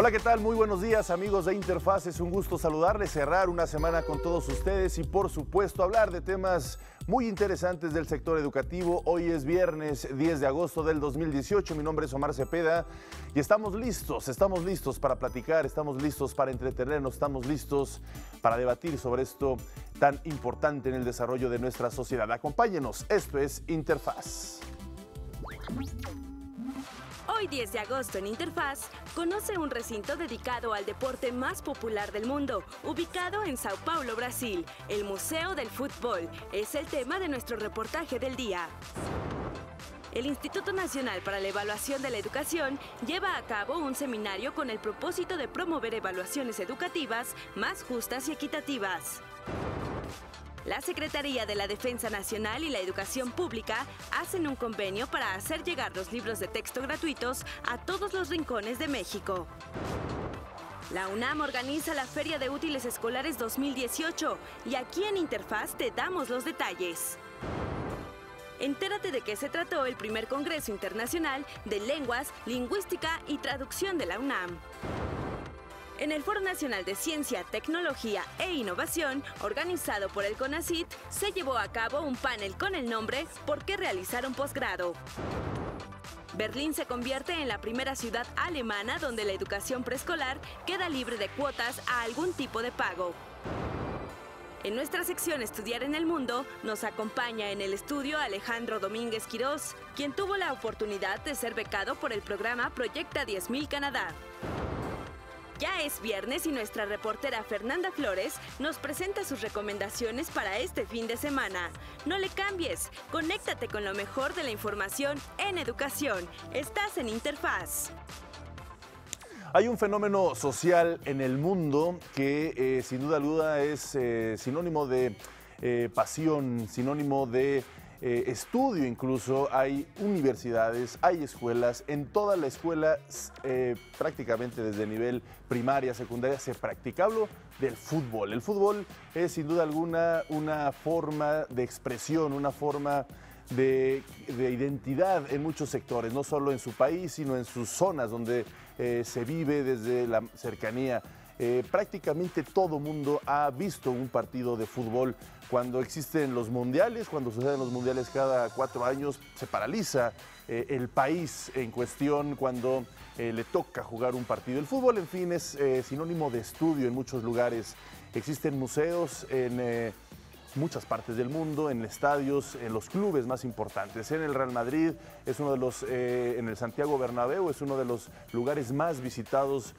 Hola, ¿qué tal? Muy buenos días, amigos de Interfaz. Es un gusto saludarles, cerrar una semana con todos ustedes y, por supuesto, hablar de temas muy interesantes del sector educativo. Hoy es viernes 10 de agosto del 2018. Mi nombre es Omar Cepeda y estamos listos, estamos listos para platicar, estamos listos para entretenernos, estamos listos para debatir sobre esto tan importante en el desarrollo de nuestra sociedad. Acompáñenos, esto es Interfaz. Hoy 10 de agosto en Interfaz, conoce un recinto dedicado al deporte más popular del mundo, ubicado en Sao Paulo, Brasil, el Museo del Fútbol. Es el tema de nuestro reportaje del día. El Instituto Nacional para la Evaluación de la Educación lleva a cabo un seminario con el propósito de promover evaluaciones educativas más justas y equitativas. La Secretaría de la Defensa Nacional y la Educación Pública hacen un convenio para hacer llegar los libros de texto gratuitos a todos los rincones de México. La UNAM organiza la Feria de Útiles Escolares 2018 y aquí en Interfaz te damos los detalles. Entérate de qué se trató el primer Congreso Internacional de Lenguas, Lingüística y Traducción de la UNAM. En el Foro Nacional de Ciencia, Tecnología e Innovación, organizado por el CONACIT, se llevó a cabo un panel con el nombre ¿Por qué realizar un posgrado? Berlín se convierte en la primera ciudad alemana donde la educación preescolar queda libre de cuotas a algún tipo de pago. En nuestra sección Estudiar en el Mundo, nos acompaña en el estudio Alejandro Domínguez Quirós, quien tuvo la oportunidad de ser becado por el programa Proyecta 10.000 Canadá. Ya es viernes y nuestra reportera Fernanda Flores nos presenta sus recomendaciones para este fin de semana. No le cambies, conéctate con lo mejor de la información en educación. Estás en Interfaz. Hay un fenómeno social en el mundo que eh, sin duda alguna es eh, sinónimo de eh, pasión, sinónimo de eh, estudio incluso, hay universidades, hay escuelas, en toda la escuela eh, prácticamente desde nivel primaria, secundaria se practica. Hablo del fútbol. El fútbol es sin duda alguna una forma de expresión, una forma de, identidad en muchos sectores, no solo en su país, sino en sus zonas donde eh, se vive desde la cercanía. prácticamente todo mundo ha visto un partido de fútbol cuando existen los mundiales, cuando suceden los mundiales cada cuatro años, se paraliza eh, el país en cuestión cuando eh, le toca jugar un partido. El fútbol, en fin, es eh, sinónimo de estudio en muchos lugares. Existen museos en muchas partes del mundo, en estadios, en los clubes más importantes. En el Real Madrid es uno de los, en el Santiago Bernabéu es uno de los lugares más visitados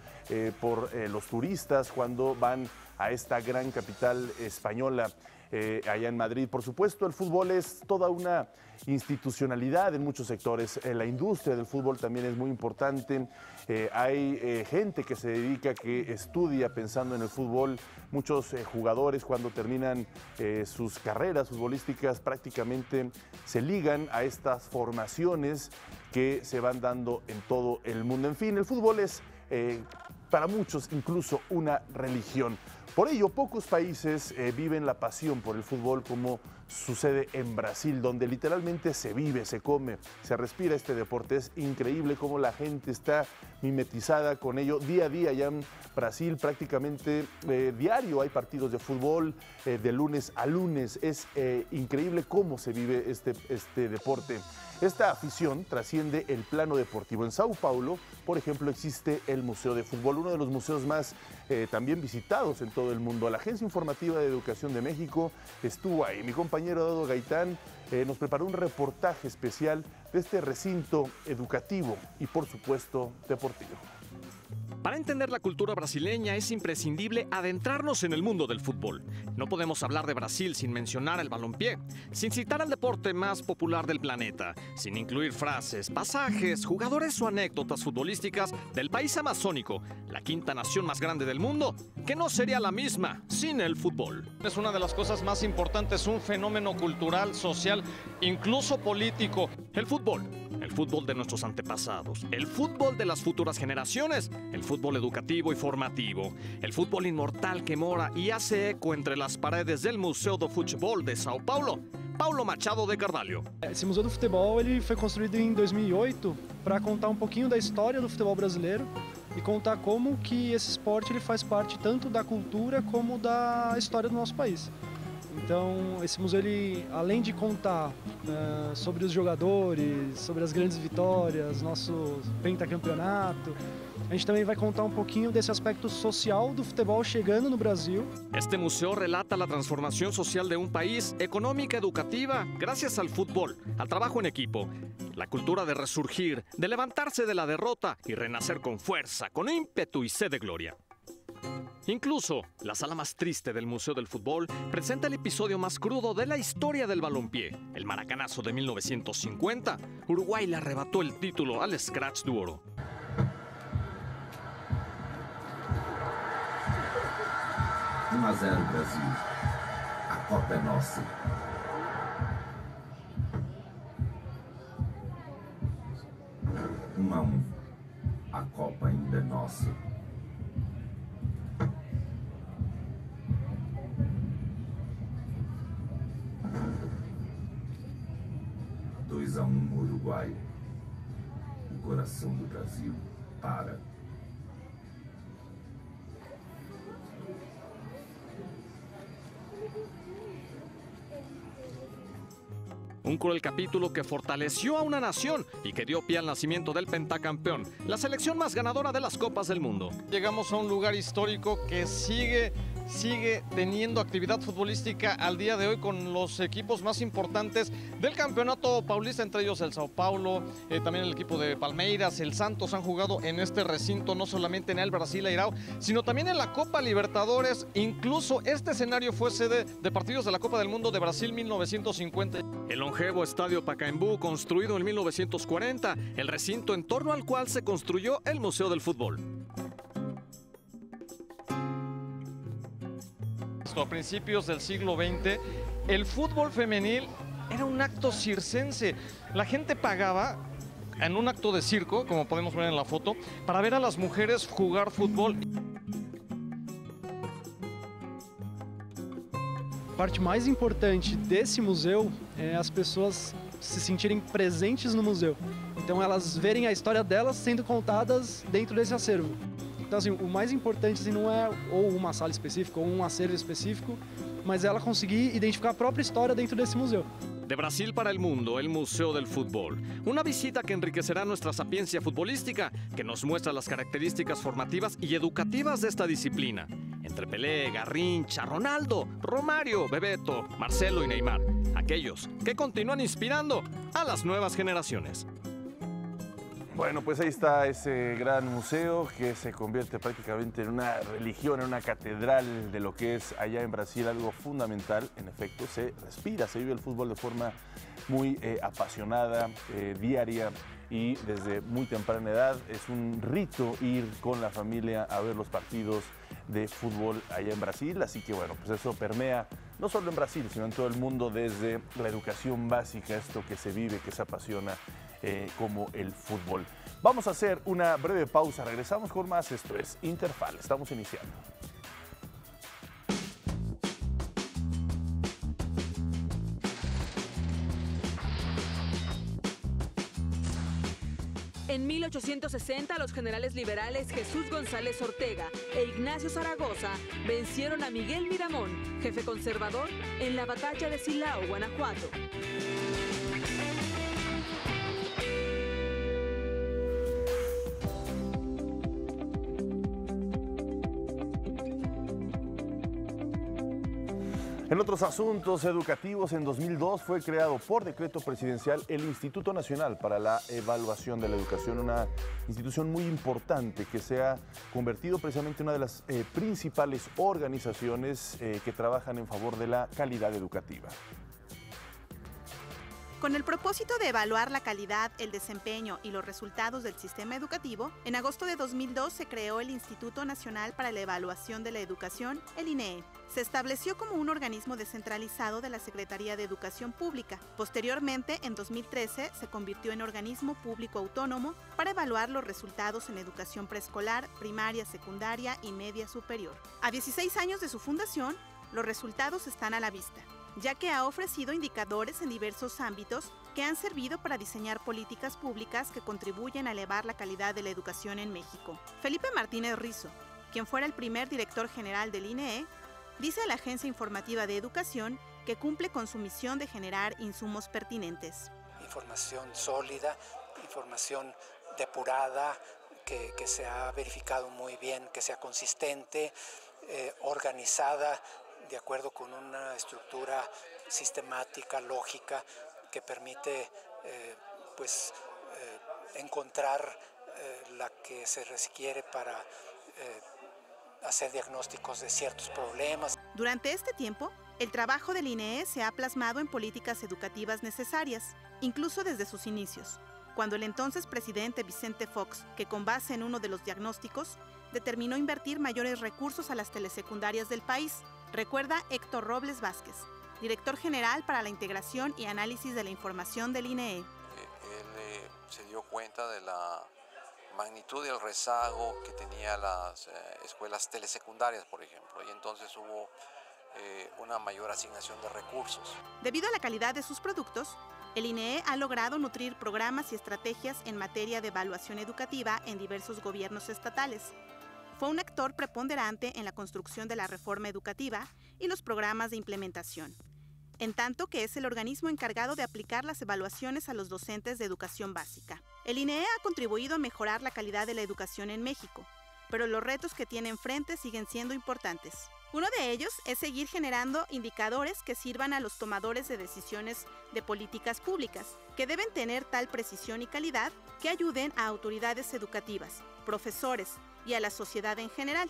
por los turistas cuando van a esta gran capital española. Eh, allá en Madrid. Por supuesto, el fútbol es toda una institucionalidad en muchos sectores. Eh, la industria del fútbol también es muy importante. Eh, hay gente que se dedica, que estudia pensando en el fútbol. Muchos jugadores cuando terminan sus carreras futbolísticas prácticamente se ligan a estas formaciones que se van dando en todo el mundo. En fin, el fútbol es para muchos incluso una religión. Por ello, pocos países eh, viven la pasión por el fútbol como sucede en Brasil, donde literalmente se vive, se come, se respira este deporte. Es increíble cómo la gente está mimetizada con ello día a día. Ya en Brasil prácticamente eh, diario hay partidos de fútbol eh, de lunes a lunes. Es increíble cómo se vive este, este deporte. Esta afición trasciende el plano deportivo. En Sao Paulo, por ejemplo, existe el Museo de Fútbol, uno de los museos más eh, también visitados en todo el mundo. La Agencia Informativa de Educación de México estuvo ahí. Mi compañero Dado Gaitán eh, nos preparó un reportaje especial de este recinto educativo y, por supuesto, deportivo. Para entender la cultura brasileña es imprescindible adentrarnos en el mundo del fútbol. No podemos hablar de Brasil sin mencionar el balompié, sin citar al deporte más popular del planeta, sin incluir frases, pasajes, jugadores o anécdotas futbolísticas del país amazónico, la quinta nación más grande del mundo, que no sería la misma sin el fútbol. Es una de las cosas más importantes, un fenómeno cultural, social, incluso político. El fútbol, el fútbol de nuestros antepasados, el fútbol de las futuras generaciones, el fútbol educativo y formativo, el fútbol inmortal que mora y hace eco entre las paredes del Museu do Futebol de Sao Paulo. Paulo Machado de Carvalho. Esse Museu do Futebol ele foi construído em 2008 para contar um pouquinho da história do futebol brasileiro e contar como que esse esporte ele faz parte tanto da cultura como da história do nosso país. Então, esse museu, ele, além de contar uh, sobre os jogadores, sobre as grandes vitórias, nosso pentacampeonato, a gente também vai contar um pouquinho desse aspecto social do futebol chegando no Brasil. Este museu relata a transformação social de um país, econômica, educativa, graças ao futebol, ao trabalho em equipo, a cultura de ressurgir, de levantarse de la derrota y renacer con fuerza, con ímpetu y sed de gloria. Incluso, la sala más triste del Museo del Fútbol presenta el episodio más crudo de la historia del balompié, el maracanazo de 1950. Uruguay le arrebató el título al Scratch Duro. Brasil. A Copa é nossa. Um a um. A Copa ainda é nossa. 2 a 1 um, Uruguai. O coração do Brasil para. Un cruel capítulo que fortaleció a una nación y que dio pie al nacimiento del pentacampeón, la selección más ganadora de las Copas del Mundo. Llegamos a un lugar histórico que sigue sigue teniendo actividad futbolística al día de hoy con los equipos más importantes del campeonato paulista, entre ellos el Sao Paulo, eh, también el equipo de Palmeiras, el Santos han jugado en este recinto, no solamente en el Brasil Airao, sino también en la Copa Libertadores. Incluso este escenario fue sede de partidos de la Copa del Mundo de Brasil 1950. El longevo estadio Pacaembu, construido en 1940, el recinto en torno al cual se construyó el Museo del Fútbol. A principios del siglo XX, el fútbol femenil era un acto circense. La gente pagaba en un acto de circo, como podemos ver en la foto, para ver a las mujeres jugar fútbol. parte mais importante desse museu é as pessoas se sentirem presentes no museu. Então elas verem a história delas sendo contadas dentro desse acervo. Então, assim, o mais importante assim, não é ou uma sala específica ou um acervo específico, mas ela conseguir identificar a própria história dentro desse museu. De Brasil para el mundo, el Museo del Fútbol. Una visita que enriquecerá nuestra sapiencia futbolística, que nos muestra las características formativas y educativas de esta disciplina. Entre Pelé, Garrincha, Ronaldo, Romario, Bebeto, Marcelo y Neymar. Aquellos que continúan inspirando a las nuevas generaciones. Bueno, pues ahí está ese gran museo que se convierte prácticamente en una religión, en una catedral de lo que es allá en Brasil algo fundamental. En efecto, se respira, se vive el fútbol de forma muy eh, apasionada, eh, diaria y desde muy temprana edad. Es un rito ir con la familia a ver los partidos de fútbol allá en Brasil. Así que bueno, pues eso permea no solo en Brasil, sino en todo el mundo desde la educación básica, esto que se vive, que se apasiona eh, como el fútbol. Vamos a hacer una breve pausa, regresamos con más, esto es Interfal, estamos iniciando. En 1860, los generales liberales Jesús González Ortega e Ignacio Zaragoza vencieron a Miguel Miramón, jefe conservador, en la batalla de Silao, Guanajuato. En otros asuntos educativos, en 2002 fue creado por decreto presidencial el Instituto Nacional para la Evaluación de la Educación, una institución muy importante que se ha convertido precisamente en una de las eh, principales organizaciones eh, que trabajan en favor de la calidad educativa. Con el propósito de evaluar la calidad, el desempeño y los resultados del sistema educativo, en agosto de 2002 se creó el Instituto Nacional para la Evaluación de la Educación, el INEE. Se estableció como un organismo descentralizado de la Secretaría de Educación Pública. Posteriormente, en 2013, se convirtió en organismo público autónomo para evaluar los resultados en educación preescolar, primaria, secundaria y media superior. A 16 años de su fundación, los resultados están a la vista. Ya que ha ofrecido indicadores en diversos ámbitos que han servido para diseñar políticas públicas que contribuyen a elevar la calidad de la educación en México. Felipe Martínez Rizo, quien fuera el primer director general del INEE, dice a la Agencia Informativa de Educación que cumple con su misión de generar insumos pertinentes. Información sólida, información depurada, que, se ha verificado muy bien, que sea consistente, eh, organizada de acuerdo con una estructura sistemática, lógica, que permite eh, pues, eh, encontrar eh, la que se requiere para hacer diagnósticos de ciertos problemas. Durante este tiempo, el trabajo del INEE se ha plasmado en políticas educativas necesarias, incluso desde sus inicios, cuando el entonces presidente Vicente Fox, que con base en uno de los diagnósticos, determinó invertir mayores recursos a las telesecundarias del país, recuerda Héctor Robles Vázquez, director general para la integración y análisis de la información del INEE. Él eh, se dio cuenta de la magnitud del rezago que tenía las eh, escuelas telesecundarias, por ejemplo, y entonces hubo eh, una mayor asignación de recursos. Debido a la calidad de sus productos, el INEE ha logrado nutrir programas y estrategias en materia de evaluación educativa en diversos gobiernos estatales, fue un actor preponderante en la construcción de la reforma educativa y los programas de implementación, en tanto que es el organismo encargado de aplicar las evaluaciones a los docentes de educación básica. El INEE ha contribuido a mejorar la calidad de la educación en México, pero los retos que tiene enfrente siguen siendo importantes. Uno de ellos es seguir generando indicadores que sirvan a los tomadores de decisiones de políticas públicas, que deben tener tal precisión y calidad que ayuden a autoridades educativas, profesores, y a la sociedad en general,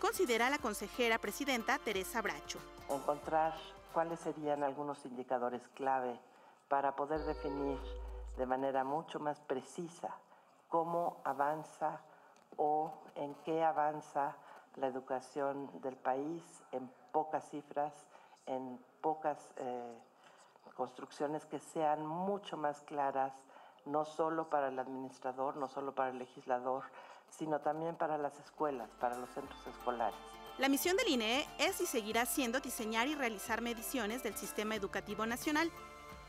considera la consejera presidenta Teresa Bracho. Encontrar cuáles serían algunos indicadores clave para poder definir de manera mucho más precisa cómo avanza o en qué avanza la educación del país en pocas cifras, en pocas eh, construcciones que sean mucho más claras, no solo para el administrador, no solo para el legislador, sino también para las escuelas, para los centros escolares. La misión del INEE es y seguirá siendo diseñar y realizar mediciones del sistema educativo nacional,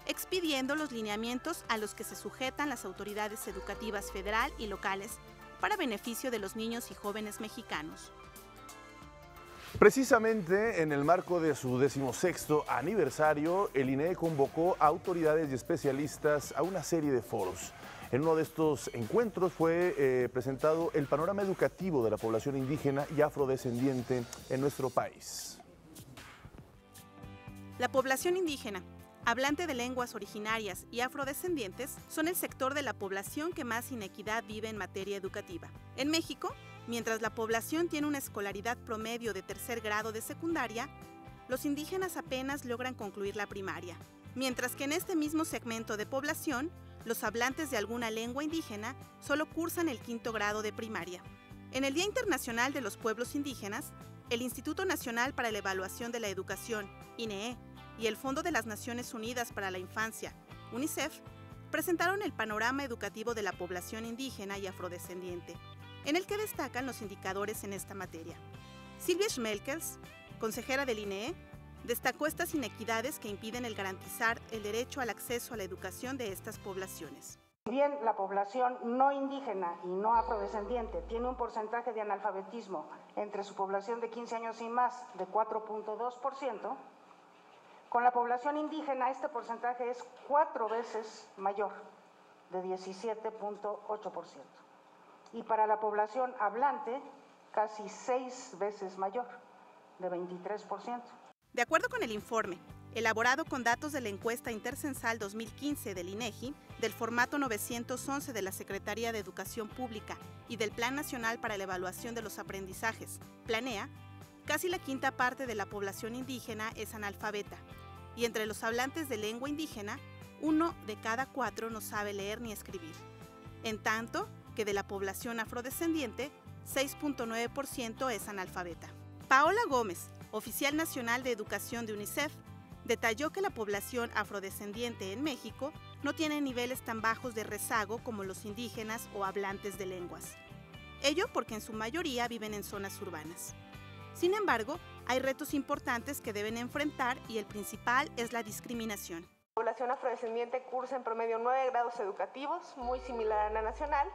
expidiendo los lineamientos a los que se sujetan las autoridades educativas federal y locales para beneficio de los niños y jóvenes mexicanos. Precisamente en el marco de su decimosexto aniversario, el INEE convocó a autoridades y especialistas a una serie de foros. En uno de estos encuentros fue eh, presentado el panorama educativo de la población indígena y afrodescendiente en nuestro país. La población indígena, hablante de lenguas originarias y afrodescendientes, son el sector de la población que más inequidad vive en materia educativa. En México, mientras la población tiene una escolaridad promedio de tercer grado de secundaria, los indígenas apenas logran concluir la primaria, mientras que en este mismo segmento de población, los hablantes de alguna lengua indígena solo cursan el quinto grado de primaria. En el Día Internacional de los Pueblos Indígenas, el Instituto Nacional para la Evaluación de la Educación, INEE, y el Fondo de las Naciones Unidas para la Infancia, UNICEF, presentaron el panorama educativo de la población indígena y afrodescendiente, en el que destacan los indicadores en esta materia. Silvia Schmelkels, consejera del INEE, destacó estas inequidades que impiden el garantizar el derecho al acceso a la educación de estas poblaciones. Bien la población no indígena y no afrodescendiente tiene un porcentaje de analfabetismo entre su población de 15 años y más de 4.2%, con la población indígena este porcentaje es cuatro veces mayor, de 17.8%. Y para la población hablante, casi seis veces mayor, de 23%. De acuerdo con el informe, elaborado con datos de la encuesta intercensal 2015 del INEGI, del formato 911 de la Secretaría de Educación Pública y del Plan Nacional para la Evaluación de los Aprendizajes, Planea, casi la quinta parte de la población indígena es analfabeta, y entre los hablantes de lengua indígena, uno de cada cuatro no sabe leer ni escribir. En tanto que de la población afrodescendiente, 6.9% es analfabeta. Paola Gómez, oficial nacional de educación de UNICEF, detalló que la población afrodescendiente en México no tiene niveles tan bajos de rezago como los indígenas o hablantes de lenguas. Ello porque en su mayoría viven en zonas urbanas. Sin embargo, Hay retos importantes que deben enfrentar y el principal es la discriminación. La población afrodescendiente cursa en promedio 9 grados educativos, muy similar a la nacional,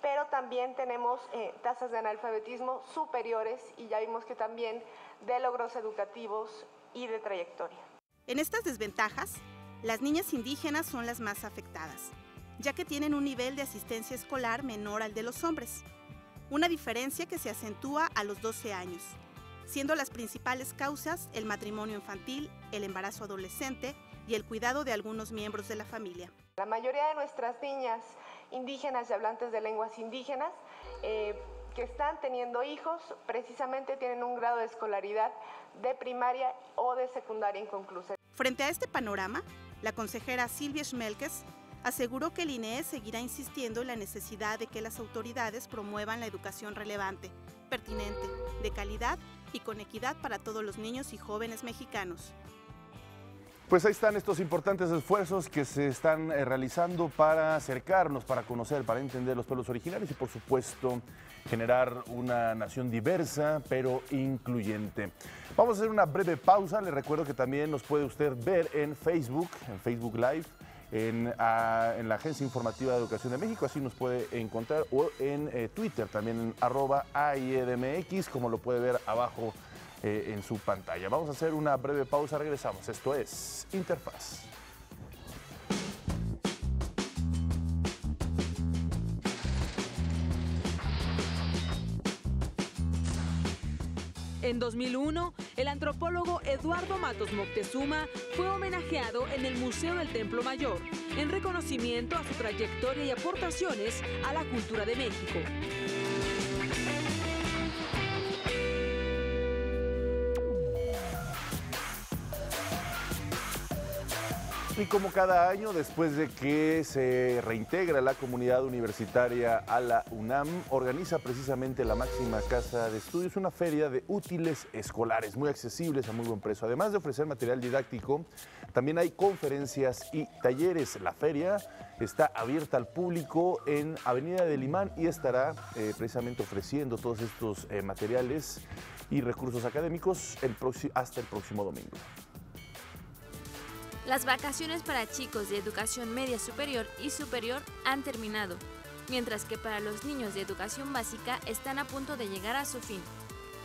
pero también tenemos eh, tasas de analfabetismo superiores y ya vimos que también de logros educativos y de trayectoria. En estas desventajas, las niñas indígenas son las más afectadas, ya que tienen un nivel de asistencia escolar menor al de los hombres, una diferencia que se acentúa a los 12 años, siendo las principales causas el matrimonio infantil, el embarazo adolescente y el cuidado de algunos miembros de la familia. La mayoría de nuestras niñas indígenas y hablantes de lenguas indígenas eh, que están teniendo hijos precisamente tienen un grado de escolaridad de primaria o de secundaria inconclusa. Frente a este panorama, la consejera Silvia Schmelkes aseguró que el INEE seguirá insistiendo en la necesidad de que las autoridades promuevan la educación relevante, pertinente, de calidad y con equidad para todos los niños y jóvenes mexicanos. Pues ahí están estos importantes esfuerzos que se están eh, realizando para acercarnos, para conocer, para entender los pueblos originarios y por supuesto generar una nación diversa pero incluyente. Vamos a hacer una breve pausa, le recuerdo que también nos puede usted ver en Facebook, en Facebook Live, en, la Agencia Informativa de Educación de México, así nos puede encontrar, o en eh, Twitter también en arroba AIEDMX, como lo puede ver abajo eh, en su pantalla. Vamos a hacer una breve pausa, regresamos. Esto es Interfaz. En 2001, el antropólogo Eduardo Matos Moctezuma fue homenajeado en el Museo del Templo Mayor, en reconocimiento a su trayectoria y aportaciones a la cultura de México. Y como cada año, después de que se reintegra la comunidad universitaria a la UNAM, organiza precisamente la máxima casa de estudios una feria de útiles escolares muy accesibles a muy buen precio. Además de ofrecer material didáctico, también hay conferencias y talleres. La feria está abierta al público en Avenida del Imán y estará eh, precisamente ofreciendo todos estos eh, materiales y recursos académicos hasta el próximo domingo. Las vacaciones para chicos de educación media superior y superior han terminado, mientras que para los niños de educación básica están a punto de llegar a su fin.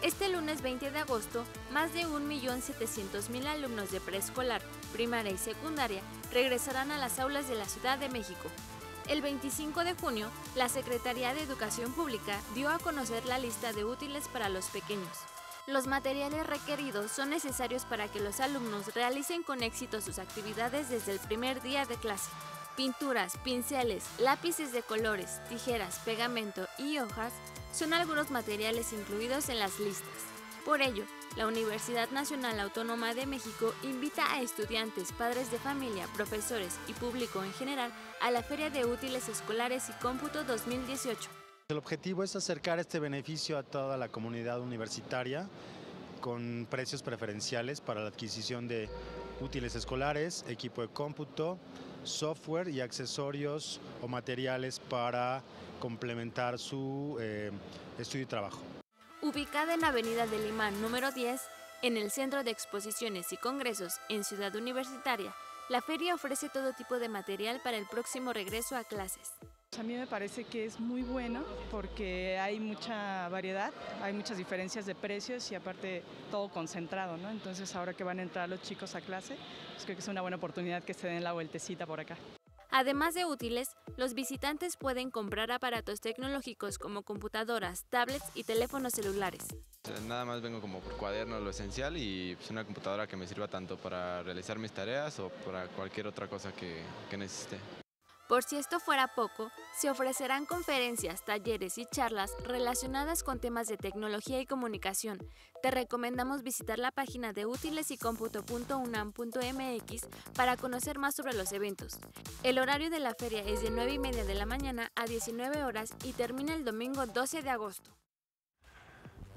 Este lunes 20 de agosto, más de 1.700.000 alumnos de preescolar, primaria y secundaria regresarán a las aulas de la Ciudad de México. El 25 de junio, la Secretaría de Educación Pública dio a conocer la lista de útiles para los pequeños. Los materiales requeridos son necesarios para que los alumnos realicen con éxito sus actividades desde el primer día de clase. Pinturas, pinceles, lápices de colores, tijeras, pegamento y hojas son algunos materiales incluidos en las listas. Por ello, la Universidad Nacional Autónoma de México invita a estudiantes, padres de familia, profesores y público en general a la Feria de Útiles Escolares y Cómputo 2018. El objetivo es acercar este beneficio a toda la comunidad universitaria con precios preferenciales para la adquisición de útiles escolares, equipo de cómputo, software y accesorios o materiales para complementar su eh, estudio y trabajo. Ubicada en Avenida del Imán número 10, en el Centro de Exposiciones y Congresos en Ciudad Universitaria, la feria ofrece todo tipo de material para el próximo regreso a clases. A mí me parece que es muy bueno porque hay mucha variedad, hay muchas diferencias de precios y aparte todo concentrado, ¿no? Entonces ahora que van a entrar los chicos a clase, pues creo que es una buena oportunidad que se den la vueltecita por acá. Además de útiles, los visitantes pueden comprar aparatos tecnológicos como computadoras, tablets y teléfonos celulares. Nada más vengo como por cuaderno lo esencial y pues, una computadora que me sirva tanto para realizar mis tareas o para cualquier otra cosa que, que necesite. Por si esto fuera poco, se ofrecerán conferencias, talleres y charlas relacionadas con temas de tecnología y comunicación. Te recomendamos visitar la página de útilesycomputo.unam.mx para conocer más sobre los eventos. El horario de la feria es de 9 y media de la mañana a 19 horas y termina el domingo 12 de agosto.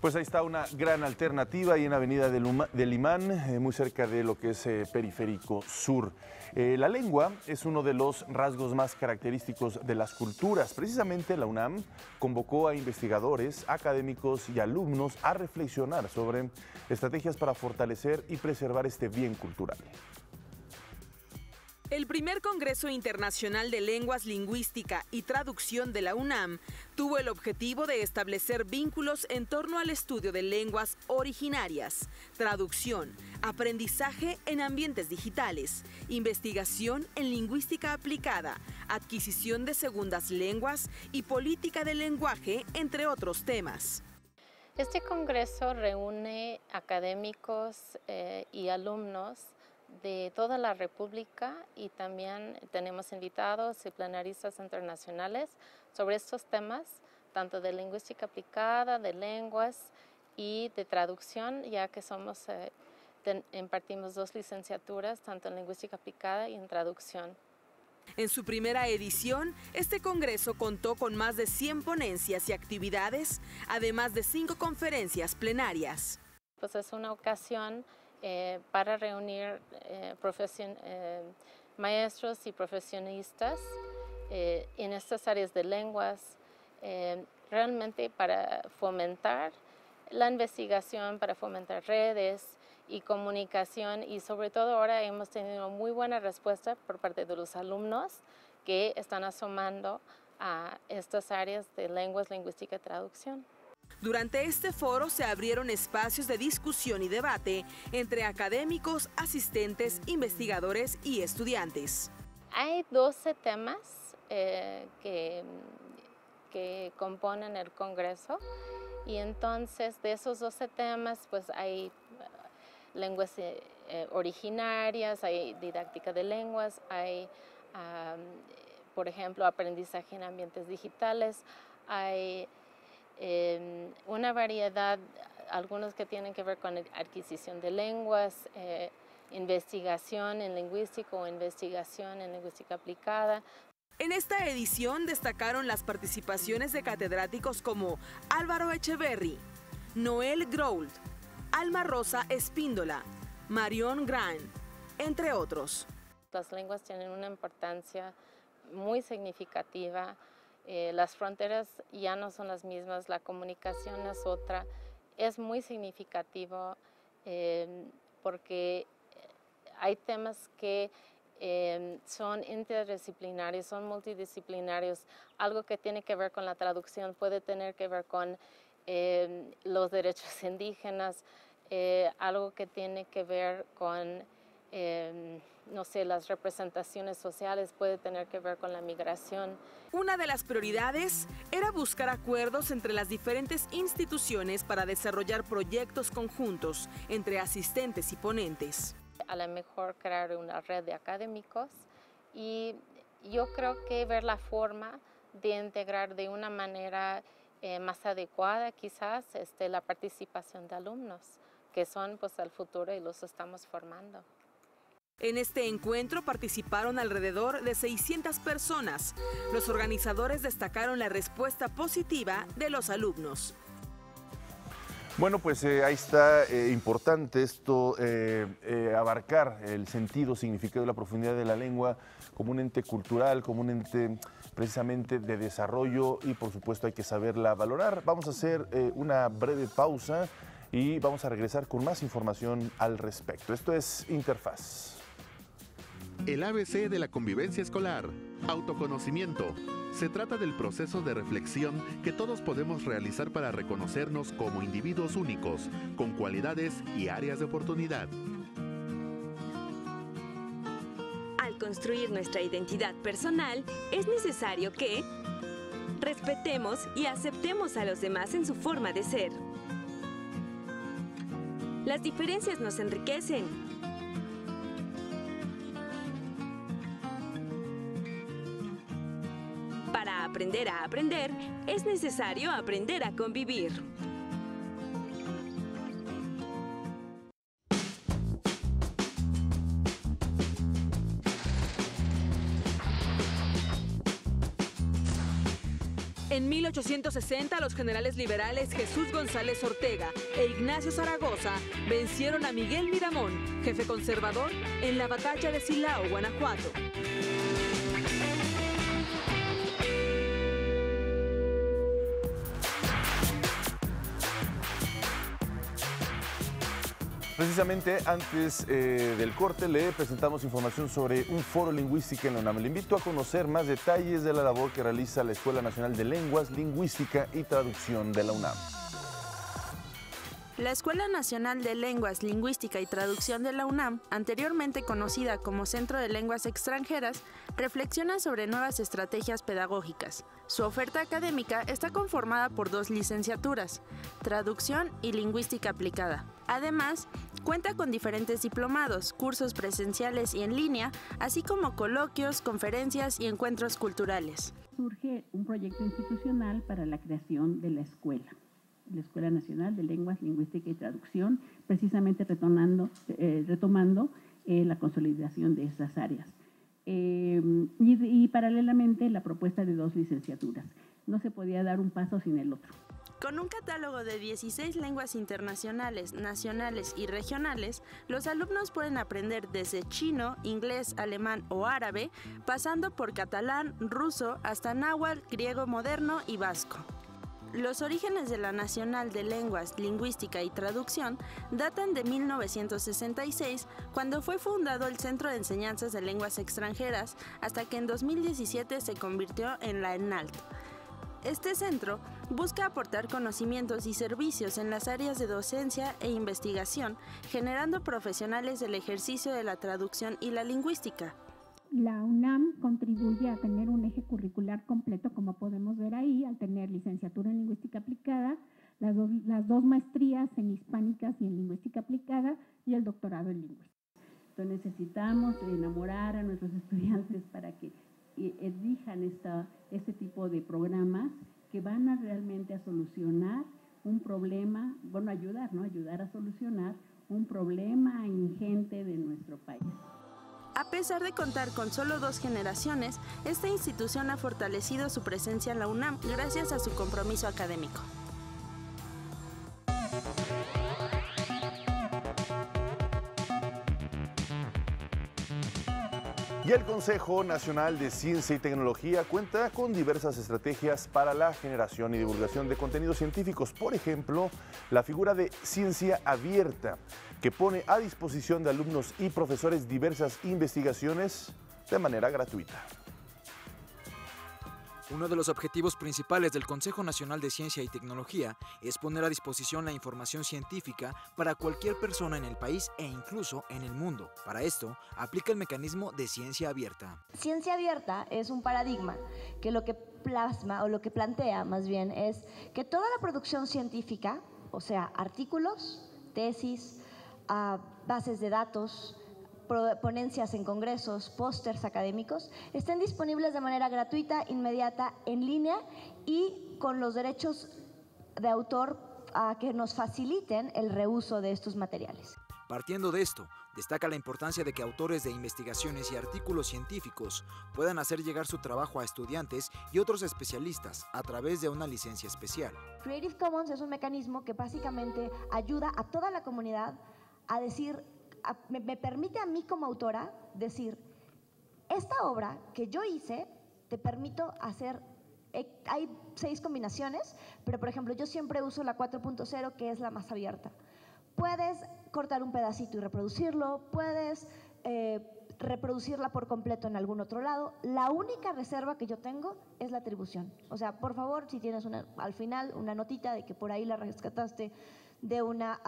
Pues ahí está una gran alternativa ahí en Avenida del, Imán, eh, muy cerca de lo que es eh, Periférico Sur. Eh, la lengua es uno de los rasgos más característicos de las culturas. Precisamente la UNAM convocó a investigadores, académicos y alumnos a reflexionar sobre estrategias para fortalecer y preservar este bien cultural. El primer Congreso Internacional de Lenguas Lingüística y Traducción de la UNAM tuvo el objetivo de establecer vínculos en torno al estudio de lenguas originarias, traducción, aprendizaje en ambientes digitales, investigación en lingüística aplicada, adquisición de segundas lenguas y política del lenguaje, entre otros temas. Este Congreso reúne académicos eh, y alumnos de toda la República y también tenemos invitados y plenaristas internacionales sobre estos temas, tanto de lingüística aplicada, de lenguas y de traducción, ya que somos, eh, impartimos dos licenciaturas, tanto en lingüística aplicada y en traducción. En su primera edición, este Congreso contó con más de 100 ponencias y actividades, además de cinco conferencias plenarias. Pues es una ocasión eh, para reunir eh, eh, maestros y profesionistas en estas áreas de lenguas, realmente para fomentar la investigación, para fomentar redes y comunicación y sobre todo ahora hemos tenido muy buena respuesta por parte de los alumnos que están asomando a estas áreas de lenguas, lingüística y traducción. Durante este foro se abrieron espacios de discusión y debate entre académicos, asistentes, investigadores y estudiantes. Hay 12 temas eh, que, componen el Congreso y entonces de esos 12 temas pues hay eh, lenguas eh, originarias, hay didáctica de lenguas, hay, por ejemplo, aprendizaje en ambientes digitales, hay Em, una variedad, algunos que tienen que ver con adquisición de lenguas, eh, investigación en lingüística o investigación en lingüística aplicada. En esta edición destacaron las participaciones de catedráticos como Álvaro Echeverry, Noel Grould, Alma Rosa Espíndola, Marion Gran, entre otros. Las lenguas tienen una importancia muy significativa eh, las fronteras ya no son las mismas, la comunicación es otra. Es muy significativo em, porque hay temas que em, son interdisciplinarios, son multidisciplinarios. Algo que tiene que ver con la traducción puede tener que ver con em, los derechos indígenas, eh, algo que tiene que ver con no sé, las representaciones sociales, puede tener que ver con la migración. Una de las prioridades era buscar acuerdos entre las diferentes instituciones para desarrollar proyectos conjuntos entre asistentes y ponentes. A lo mejor crear una red de académicos y yo creo que ver la forma de integrar de una manera eh, más adecuada quizás este, la participación de alumnos, que son pues el futuro y los estamos formando. En este encuentro participaron alrededor de 600 personas. Los organizadores destacaron la respuesta positiva de los alumnos. Bueno, pues eh, ahí está eh, importante esto, eh, abarcar el sentido, significado y la profundidad de la lengua como un ente cultural, como un ente precisamente de desarrollo y por supuesto hay que saberla valorar. Vamos a hacer una breve pausa y vamos a regresar con más información al respecto. Esto es Interfaz. El ABC de la convivencia escolar. Autoconocimiento. Se trata del proceso de reflexión que todos podemos realizar para reconocernos como individuos únicos, con cualidades y áreas de oportunidad. Al construir nuestra identidad personal, es necesario que respetemos y aceptemos a los demás en su forma de ser. Las diferencias nos enriquecen aprender a aprender, es necesario aprender a convivir. En 1860, los generales liberales Jesús González Ortega e Ignacio Zaragoza vencieron a Miguel Miramón, jefe conservador, en la batalla de Silao, Guanajuato. Precisamente antes eh, del corte le presentamos información sobre un foro lingüístico en la UNAM. Le invito a conocer más detalles de la labor que realiza la Escuela Nacional de Lenguas, Lingüística y Traducción de la UNAM. La Escuela Nacional de Lenguas, Lingüística y Traducción de la UNAM, anteriormente conocida como Centro de Lenguas Extranjeras, reflexiona sobre nuevas estrategias pedagógicas. Su oferta académica está conformada por dos licenciaturas, Traducción y Lingüística Aplicada. Además, cuenta con diferentes diplomados, cursos presenciales y en línea, así como coloquios, conferencias y encuentros culturales. Surge un proyecto institucional para la creación de la escuela la Escuela Nacional de Lenguas, Lingüística y Traducción, precisamente retomando, eh, eh, la consolidación de esas áreas. Eh, y paralelamente la propuesta de dos licenciaturas. No se podía dar un paso sin el otro. Con un catálogo de 16 lenguas internacionales, nacionales y regionales, los alumnos pueden aprender desde chino, inglés, alemán o árabe, pasando por catalán, ruso, hasta náhuatl, griego moderno y vasco. Los orígenes de la Nacional de Lenguas, Lingüística y Traducción datan de 1966, cuando fue fundado el Centro de Enseñanzas de Lenguas Extranjeras, hasta que en 2017 se convirtió en la ENALT. Este centro busca aportar conocimientos y servicios en las áreas de docencia e investigación, generando profesionales del ejercicio de la traducción y la lingüística la UNAM contribuye a tener un eje curricular completo, como podemos ver ahí, al tener licenciatura en lingüística aplicada, las, dos maestrías en hispánicas y en lingüística aplicada y el doctorado en lingüística. Entonces necesitamos enamorar a nuestros estudiantes para que eh, elijan este tipo de programas que van a realmente a solucionar un problema, bueno, ayudar, ¿no? Ayudar a solucionar un problema ingente de nuestro país. A pesar de contar con solo dos generaciones, esta institución ha fortalecido su presencia en la UNAM gracias a su compromiso académico. Y el Consejo Nacional de Ciencia y Tecnología cuenta con diversas estrategias para la generación y divulgación de contenidos científicos. Por ejemplo, la figura de ciencia abierta, que pone a disposición de alumnos y profesores diversas investigaciones de manera gratuita. Uno de los objetivos principales del Consejo Nacional de Ciencia y Tecnología es poner a disposición la información científica para cualquier persona en el país e incluso en el mundo. Para esto, aplica el mecanismo de ciencia abierta. Ciencia abierta es un paradigma que lo que plasma o lo que plantea más bien es que toda la producción científica, o sea, artículos, tesis, ah, bases de datos, ponencias en congresos, pósters académicos, estén disponibles de manera gratuita, inmediata, en línea y con los derechos de autor a que nos faciliten el reuso de estos materiales. Partiendo de esto, destaca la importancia de que autores de investigaciones y artículos científicos puedan hacer llegar su trabajo a estudiantes y otros especialistas a través de una licencia especial. Creative Commons es un mecanismo que básicamente ayuda a toda la comunidad a decir me, permite a mí como autora decir, esta obra que yo hice, te permito hacer eh, hay seis combinaciones, pero por ejemplo yo siempre uso la 4.0 que es la más abierta. Puedes cortar un pedacito y reproducirlo, puedes eh, reproducirla por completo en algún otro lado. La única reserva que yo tengo es la atribución. O sea, por favor, si tienes al final una notita de que por ahí la rescataste de una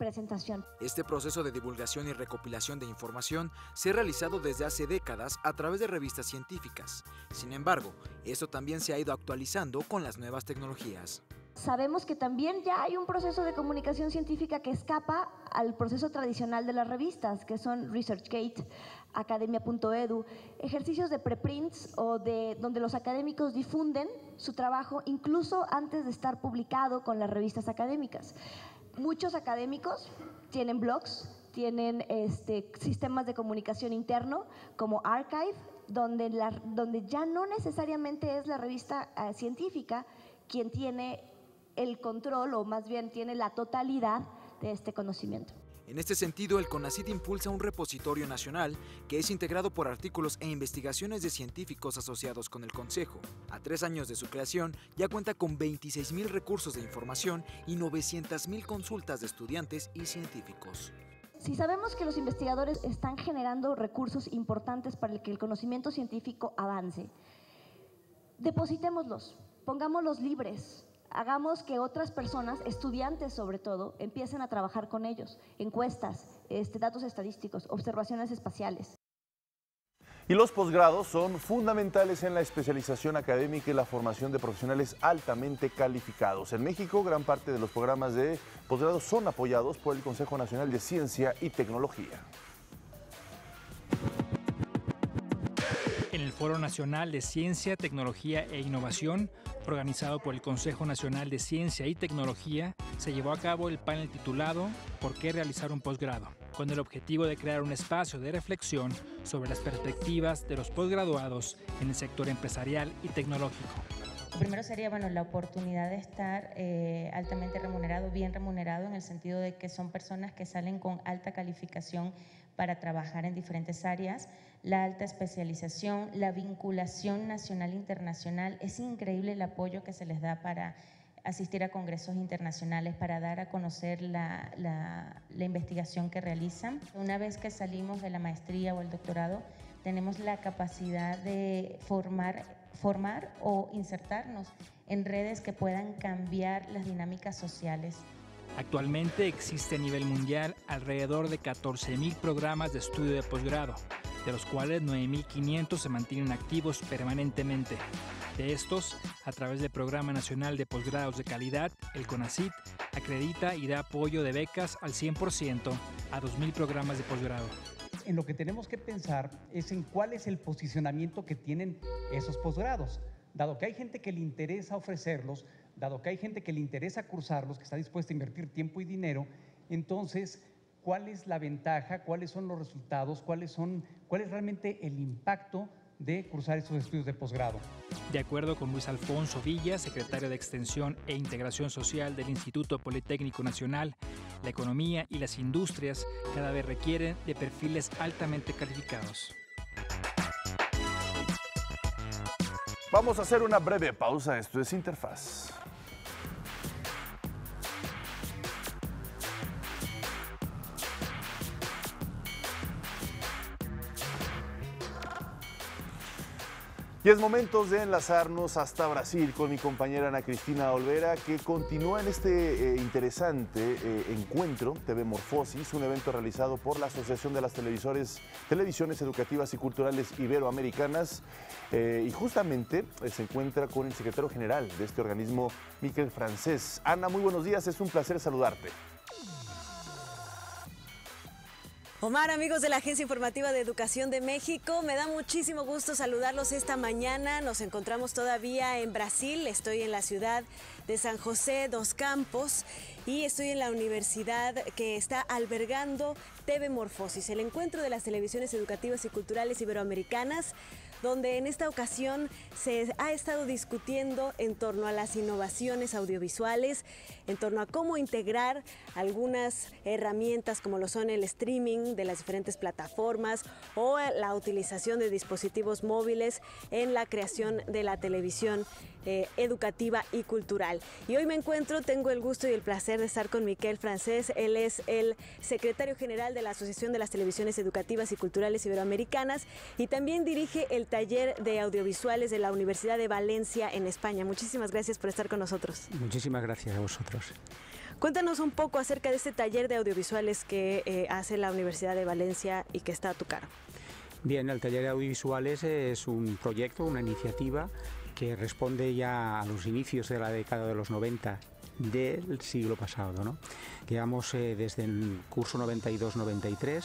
presentación. Este proceso de divulgación y recopilación de información se ha realizado desde hace décadas a través de revistas científicas. Sin embargo, esto también se ha ido actualizando con las nuevas tecnologías. Sabemos que también ya hay un proceso de comunicación científica que escapa al proceso tradicional de las revistas, que son ResearchGate, academia.edu, ejercicios de preprints o de donde los académicos difunden su trabajo incluso antes de estar publicado con las revistas académicas. Muchos académicos tienen blogs, tienen este, sistemas de comunicación interno como Archive, donde, la, donde ya no necesariamente es la revista eh, científica quien tiene el control o más bien tiene la totalidad de este conocimiento. En este sentido, el CONACYT impulsa un repositorio nacional que es integrado por artículos e investigaciones de científicos asociados con el Consejo. A tres años de su creación, ya cuenta con 26.000 recursos de información y 900.000 consultas de estudiantes y científicos. Si sabemos que los investigadores están generando recursos importantes para que el conocimiento científico avance, depositémoslos, pongámoslos libres, hagamos que otras personas, estudiantes sobre todo, empiecen a trabajar con ellos. Encuestas, este, datos estadísticos, observaciones espaciales. Y los posgrados son fundamentales en la especialización académica y la formación de profesionales altamente calificados. En México, gran parte de los programas de posgrado son apoyados por el Consejo Nacional de Ciencia y Tecnología. Foro Nacional de Ciencia, Tecnología e Innovación, organizado por el Consejo Nacional de Ciencia y Tecnología, se llevó a cabo el panel titulado ¿Por qué realizar un posgrado? con el objetivo de crear un espacio de reflexión sobre las perspectivas de los posgraduados en el sector empresarial y tecnológico. Primero sería bueno, la oportunidad de estar eh, altamente remunerado, bien remunerado, en el sentido de que son personas que salen con alta calificación para trabajar en diferentes áreas, la alta especialización, la vinculación nacional e internacional. Es increíble el apoyo que se les da para asistir a congresos internacionales, para dar a conocer la, investigación que realizan. Una vez que salimos de la maestría o el doctorado, tenemos la capacidad de formar, formar o insertarnos en redes que puedan cambiar las dinámicas sociales Actualmente existe a nivel mundial alrededor de 14.000 programas de estudio de posgrado, de los cuales 9.500 se mantienen activos permanentemente. De estos, a través del Programa Nacional de Posgrados de Calidad, el CONACIT acredita y da apoyo de becas al 100% a 2.000 programas de posgrado. En lo que tenemos que pensar es en cuál es el posicionamiento que tienen esos posgrados. Dado que hay gente que le interesa ofrecerlos, dado que hay gente que le interesa cursarlos, que está dispuesta a invertir tiempo y dinero, entonces, ¿cuál es la ventaja? ¿Cuáles son los resultados? ¿Cuáles son, ¿Cuál es realmente el impacto de cursar estos estudios de posgrado? De acuerdo con Luis Alfonso Villa, secretario de Extensión e Integración Social del Instituto Politécnico Nacional, la economía y las industrias cada vez requieren de perfiles altamente calificados. Vamos a hacer una breve pausa. Esto es Interfaz. Y es momento de enlazarnos hasta Brasil con mi compañera Ana Cristina Olvera, que continúa en este eh, interesante eh, encuentro TV Morfosis, un evento realizado por la Asociación de las Televisores, Televisiones Educativas y Culturales Iberoamericanas. Eh, y justamente se encuentra con el secretario general de este organismo, Miquel Francés. Ana, muy buenos días, es un placer saludarte. Omar, amigos de la Agencia Informativa de Educación de México, me da muchísimo gusto saludarlos esta mañana. Nos encontramos todavía en Brasil, estoy en la ciudad de San José dos Campos y estoy en la universidad que está albergando TV Morfosis, el encuentro de las televisiones educativas y culturales iberoamericanas donde en esta ocasión se ha estado discutiendo en torno a las innovaciones audiovisuales, en torno a cómo integrar algunas herramientas como lo son el streaming de las diferentes plataformas o la utilización de dispositivos móviles en la creación de la televisión eh, educativa y cultural. Y hoy me encuentro, tengo el gusto y el placer de estar con Miquel Francés. Él es el secretario general de la Asociación de las Televisiones Educativas y Culturales Iberoamericanas y también dirige el taller de audiovisuales de la Universidad de Valencia en España. Muchísimas gracias por estar con nosotros. Muchísimas gracias a vosotros. Cuéntanos un poco acerca de este taller de audiovisuales que eh, hace la Universidad de Valencia y que está a tu cargo. Bien, el taller de audiovisuales es un proyecto, una iniciativa que responde ya a los inicios de la década de los 90 del siglo pasado. ¿no? Llevamos eh, desde el curso 92-93,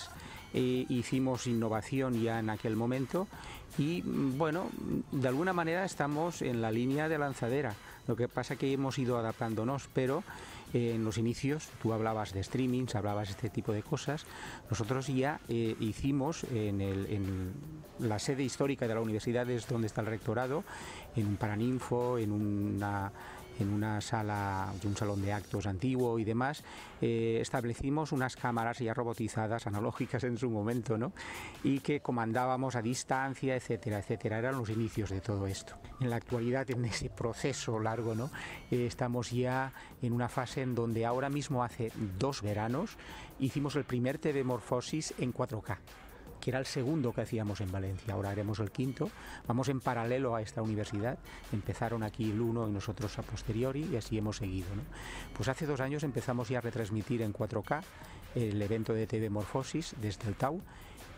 e hicimos innovación ya en aquel momento y mm, bueno, de alguna manera estamos en la línea de lanzadera. Lo que pasa es que hemos ido adaptándonos, pero en los inicios, tú hablabas de streamings, hablabas de este tipo de cosas, nosotros ya eh, hicimos en, en, la sede histórica de la universidad, es donde está el rectorado, en un paraninfo, en una en una sala, un salón de actos antiguo y demás, eh, establecimos unas cámaras ya robotizadas, analógicas en su momento, ¿no? Y que comandábamos a distancia, etcétera, etcétera. Eran los inicios de todo esto. En la actualidad, en ese proceso largo, ¿no? Eh, estamos ya en una fase en donde ahora mismo hace dos veranos hicimos el primer TV en 4K que era el segundo que hacíamos en Valencia. Ahora haremos el quinto. Vamos en paralelo a esta universidad. Empezaron aquí el uno y nosotros a posteriori y así hemos seguido. Pues hace dos años empezamos ya a retransmitir en 4K el evento de TV Morfosis desde el Tau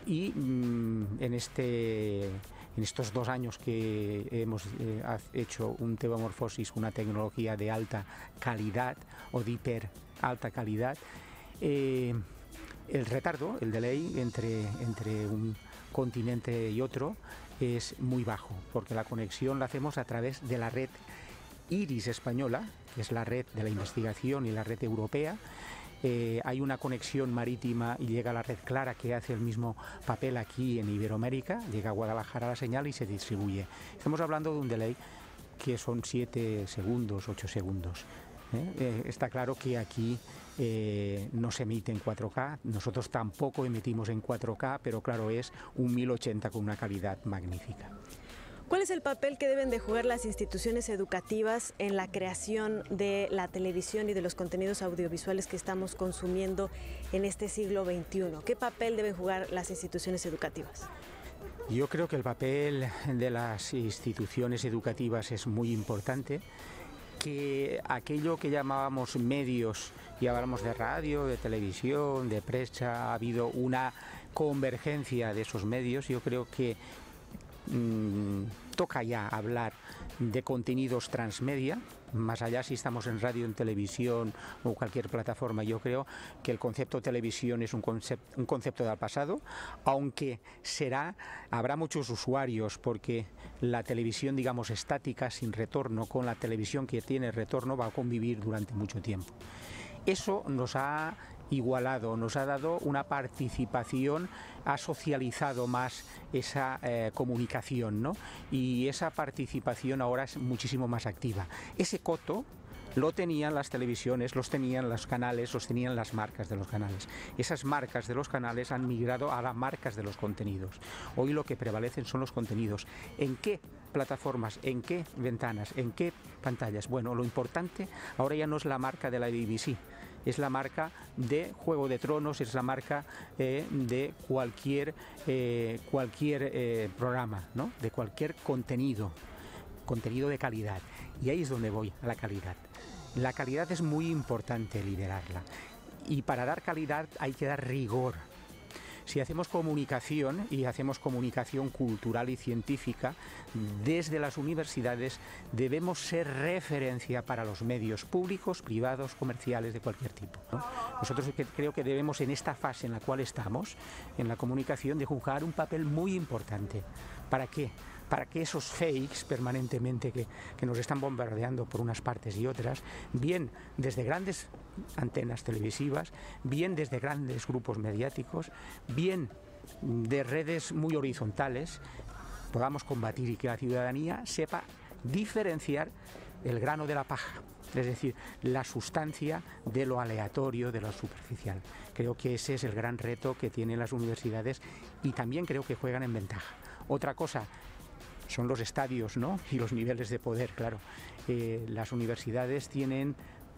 y mm, en este en estos dos años que hemos eh, hecho un TV Morfosis, una tecnología de alta calidad o de hiper alta calidad, eh, el retardo, el delay entre, entre un continente y otro es muy bajo, porque la conexión la hacemos a través de la red Iris española, que es la red de la investigación y la red europea. Eh, hay una conexión marítima y llega la red clara que hace el mismo papel aquí en Iberoamérica, llega a Guadalajara la señal y se distribuye. Estamos hablando de un delay que son 7 segundos, 8 segundos. ¿eh? Eh, está claro que aquí eh, no se emite en 4K, nosotros tampoco emitimos en 4K, pero claro, es un 1080 con una calidad magnífica. ¿Cuál es el papel que deben de jugar las instituciones educativas en la creación de la televisión y de los contenidos audiovisuales que estamos consumiendo en este siglo XXI? ¿Qué papel deben jugar las instituciones educativas? Yo creo que el papel de las instituciones educativas es muy importante, que aquello que llamábamos medios y hablamos de radio, de televisión, de prensa, ha habido una convergencia de esos medios. Yo creo que mm, toca ya hablar de contenidos transmedia, más allá si estamos en radio, en televisión o cualquier plataforma, yo creo que el concepto televisión es un, concepto, un concepto del pasado, aunque será, habrá muchos usuarios porque la televisión, digamos, estática, sin retorno, con la televisión que tiene retorno, va a convivir durante mucho tiempo. Eso nos ha igualado, nos ha dado una participación, ha socializado más esa eh, comunicación, ¿no? Y esa participación ahora es muchísimo más activa. Ese coto lo tenían las televisiones, los tenían los canales, los tenían las marcas de los canales. Esas marcas de los canales han migrado a las marcas de los contenidos. Hoy lo que prevalecen son los contenidos. ¿En qué plataformas, en qué ventanas, en qué pantallas? Bueno, lo importante ahora ya no es la marca de la BBC, es la marca de Juego de Tronos, es la marca eh, de cualquier, eh, cualquier eh, programa, ¿no? de cualquier contenido, contenido de calidad. Y ahí es donde voy, a la calidad. La calidad es muy importante liderarla. Y para dar calidad hay que dar rigor si hacemos comunicación y hacemos comunicación cultural y científica desde las universidades, debemos ser referencia para los medios públicos, privados, comerciales, de cualquier tipo. Nosotros creo que debemos en esta fase en la cual estamos, en la comunicación, de jugar un papel muy importante. ¿Para qué? Para que esos fakes permanentemente que, nos están bombardeando por unas partes y otras, bien desde grandes antenas televisivas, bien desde grandes grupos mediáticos, bien de redes muy horizontales, podamos combatir y que la ciudadanía sepa diferenciar el grano de la paja, es decir, la sustancia de lo aleatorio, de lo superficial. Creo que ese es el gran reto que tienen las universidades y también creo que juegan en ventaja. Otra cosa son los estadios ¿no? y los niveles de poder, claro. Eh, las universidades tienen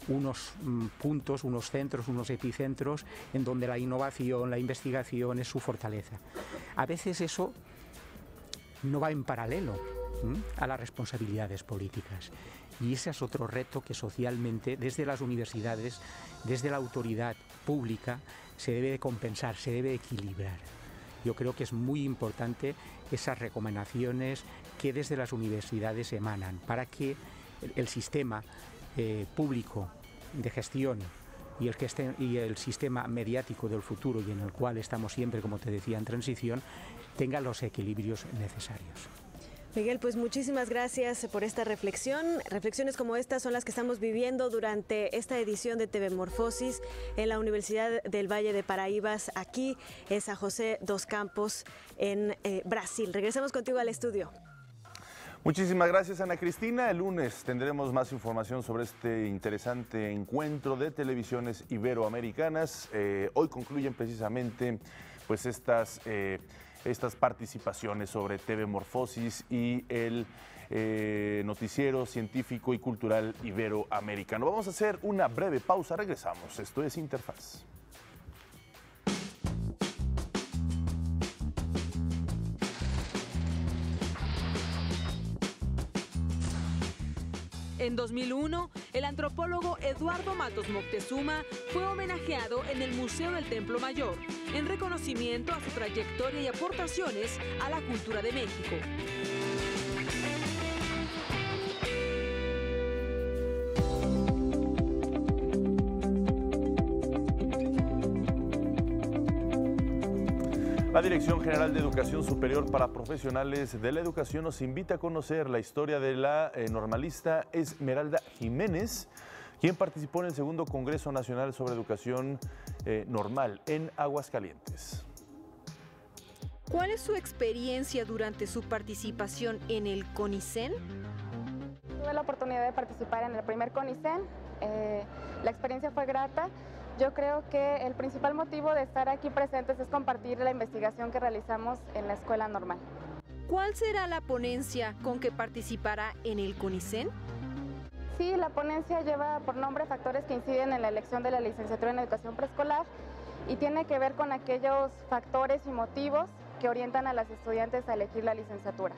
unos mm, puntos, unos centros, unos epicentros en donde la innovación, la investigación es su fortaleza. A veces eso no va en paralelo a las responsabilidades políticas. Y ese es otro reto que socialmente, desde las universidades, desde la autoridad pública, se debe de compensar, se debe equilibrar. Yo creo que es muy importante esas recomendaciones que desde las universidades emanan para que el sistema eh, público de gestión y el, sistema mediático del futuro y en el cual estamos siempre, como te decía, en transición, tenga los equilibrios necesarios. Miguel, pues muchísimas gracias por esta reflexión. Reflexiones como estas son las que estamos viviendo durante esta edición de TV Morfosis en la Universidad del Valle de Paraíbas, aquí en San José dos Campos, en eh, Brasil. Regresamos contigo al estudio. Muchísimas gracias Ana Cristina. El lunes tendremos más información sobre este interesante encuentro de televisiones iberoamericanas. Eh, hoy concluyen precisamente pues estas... Eh, estas participaciones sobre TV Morfosis y el eh, noticiero científico y cultural iberoamericano. Vamos a hacer una breve pausa, regresamos. Esto es Interfaz. En 2001, el antropólogo Eduardo Matos Moctezuma fue homenajeado en el Museo del Templo Mayor, en reconocimiento a su trayectoria y aportaciones a la cultura de México. La Dirección General de Educación Superior para Profesionales de la Educación nos invita a conocer la historia de la eh, normalista Esmeralda Jiménez, quien participó en el segundo Congreso Nacional sobre Educación eh, Normal en Aguascalientes. ¿Cuál es su experiencia durante su participación en el CONICEN? Tuve la oportunidad de participar en el primer CONICEN. Eh, la experiencia fue grata. Yo creo que el principal motivo de estar aquí presentes es compartir la investigación que realizamos en la escuela normal. ¿Cuál será la ponencia con que participará en el CONICEN? Sí, la ponencia lleva por nombre factores que inciden en la elección de la licenciatura en educación preescolar y tiene que ver con aquellos factores y motivos que orientan a las estudiantes a elegir la licenciatura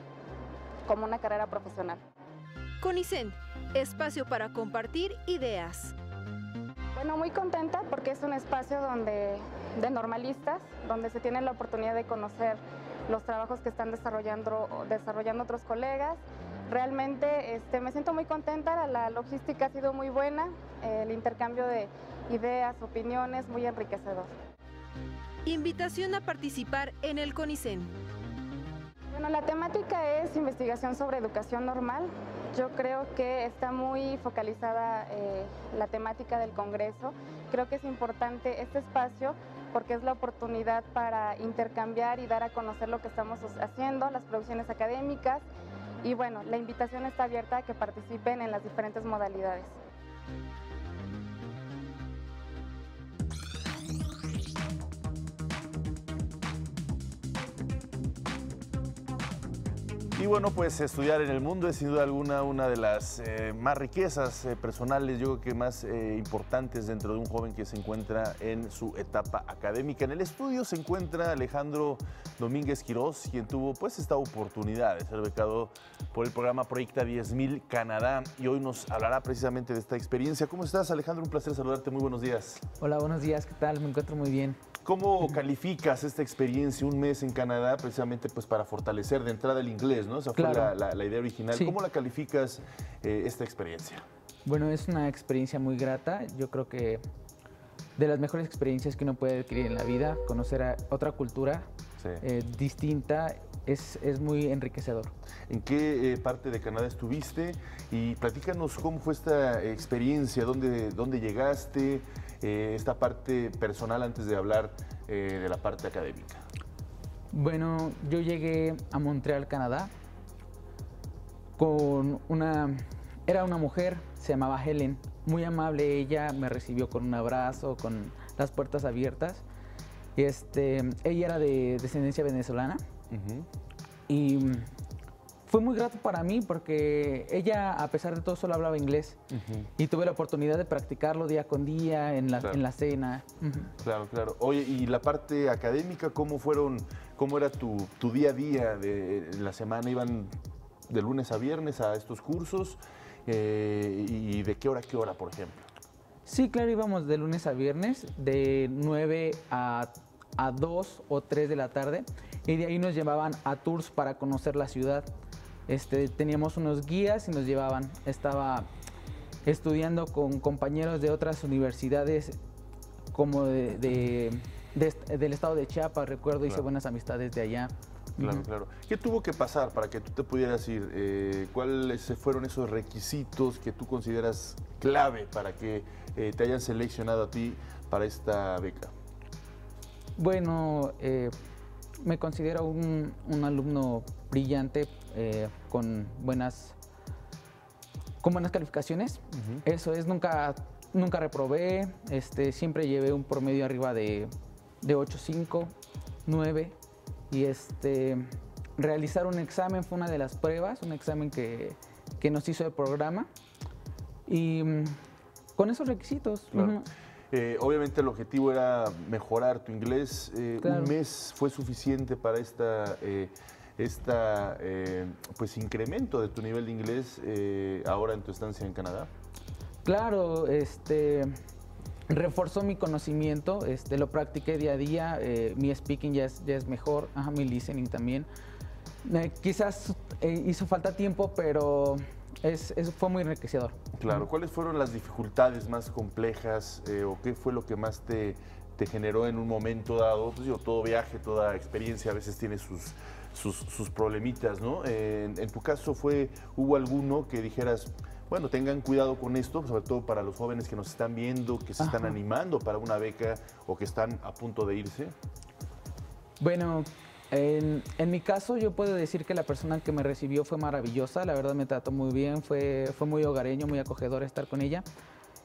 como una carrera profesional. CONICEN, espacio para compartir ideas. Bueno, muy contenta porque es un espacio donde, de normalistas, donde se tiene la oportunidad de conocer los trabajos que están desarrollando, desarrollando otros colegas. Realmente este, me siento muy contenta, la logística ha sido muy buena, el intercambio de ideas, opiniones, muy enriquecedor. Invitación a participar en el CONICEN. Bueno, la temática es investigación sobre educación normal. Yo creo que está muy focalizada eh, la temática del Congreso. Creo que es importante este espacio porque es la oportunidad para intercambiar y dar a conocer lo que estamos haciendo, las producciones académicas. Y bueno, la invitación está abierta a que participen en las diferentes modalidades. Y bueno, pues estudiar en el mundo es sin duda alguna una de las eh, más riquezas eh, personales, yo creo que más eh, importantes dentro de un joven que se encuentra en su etapa académica. En el estudio se encuentra Alejandro Domínguez Quirós, quien tuvo pues esta oportunidad de ser becado por el programa Proyecta 10.000 Canadá y hoy nos hablará precisamente de esta experiencia. ¿Cómo estás Alejandro? Un placer saludarte, muy buenos días. Hola, buenos días, ¿qué tal? Me encuentro muy bien. ¿Cómo calificas esta experiencia, un mes en Canadá, precisamente pues para fortalecer de entrada el inglés, ¿no? Esa fue la, idea original. ¿Cómo la calificas eh, esta experiencia? Bueno, es una experiencia muy grata. Yo creo que de las mejores experiencias que uno puede adquirir en la vida, conocer a otra cultura eh, distinta, es, es, muy enriquecedor. ¿En qué eh, parte de Canadá estuviste? Y platícanos cómo fue esta experiencia, dónde, dónde llegaste, eh, esta parte personal antes de hablar eh, de la parte académica? Bueno, yo llegué a Montreal, Canadá, con una... Era una mujer, se llamaba Helen, muy amable ella, me recibió con un abrazo, con las puertas abiertas. Este, ella era de descendencia venezolana y fue muy grato para mí porque ella, a pesar de todo, solo hablaba inglés y tuve la oportunidad de practicarlo día con día en la, en la cena. Claro, claro. Oye, ¿y la parte académica cómo fueron, cómo era tu, tu día a día de la semana? ¿Iban de lunes a viernes a estos cursos? Eh, ¿Y de qué hora a qué hora, por ejemplo? Sí, claro, íbamos de lunes a viernes, de 9 a, a 2 o 3 de la tarde, y de ahí nos llevaban a tours para conocer la ciudad. Este, teníamos unos guías y nos llevaban. Estaba estudiando con compañeros de otras universidades como de, del estado de Chiapas, recuerdo, hice buenas amistades de allá. Claro, claro. ¿Qué tuvo que pasar para que tú te pudieras ir? Eh, ¿Cuáles fueron esos requisitos que tú consideras clave para que eh, te hayan seleccionado a ti para esta beca? Bueno, eh, me considero un, un alumno brillante eh, con buenas con buenas calificaciones. Eso es, nunca, nunca reprobé, este, siempre llevé un promedio arriba de, de 8.5, 9. Y este, realizar un examen fue una de las pruebas, un examen que, que nos hizo el programa. Y mm, con esos requisitos. Claro. Eh, obviamente el objetivo era mejorar tu inglés. Eh, Claro. ¿Un mes fue suficiente para esta, eh, esta eh, pues incremento de tu nivel de inglés eh, ahora en tu estancia en Canadá? Claro, este reforzó mi conocimiento, este, lo practiqué día a día, eh, mi speaking ya es, ya es mejor, ajá, mi listening también. Eh, quizás eh, hizo falta tiempo, pero es, es- fue muy enriquecedor. Claro, ¿cuáles fueron las dificultades más complejas eh, o qué fue lo que más te, te generó en un momento dado? Pues digo, todo viaje, toda experiencia a veces tiene sus, sus, sus problemitas, ¿no? En, en tu caso fue, ¿hubo alguno que dijeras, bueno, tengan cuidado con esto, sobre todo para los jóvenes que nos están viendo, que se están animando para una beca o que están a punto de irse? Bueno, en, en mi caso yo puedo decir que la persona que me recibió fue maravillosa, la verdad me trató muy bien, fue, fue muy hogareño, muy acogedor estar con ella.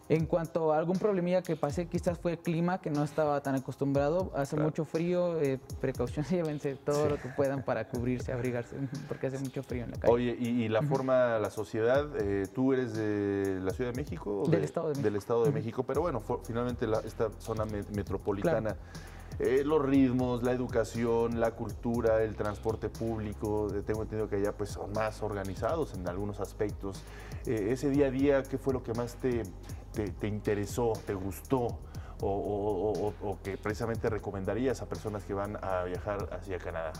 En cuanto a algún problemilla que pasé, quizás fue el clima, que no estaba tan acostumbrado, hace mucho frío, eh, precaución, llévense todo Sí. lo que puedan para cubrirse, abrigarse, porque hace mucho frío en la calle. Oye, ¿y, y la forma, la sociedad, eh, tú eres de la Ciudad de México? o Del Estado de Del México. Estado de. México, pero bueno, finalmente la- esta zona me- metropolitana. eh, los ritmos, la educación, la cultura, el transporte público, eh, tengo entendido que allá pues son más organizados en algunos aspectos. Eh, ese día a día, ¿qué fue lo que más te, te- te interesó, te gustó o que precisamente recomendarías a personas que van a viajar hacia Canadá?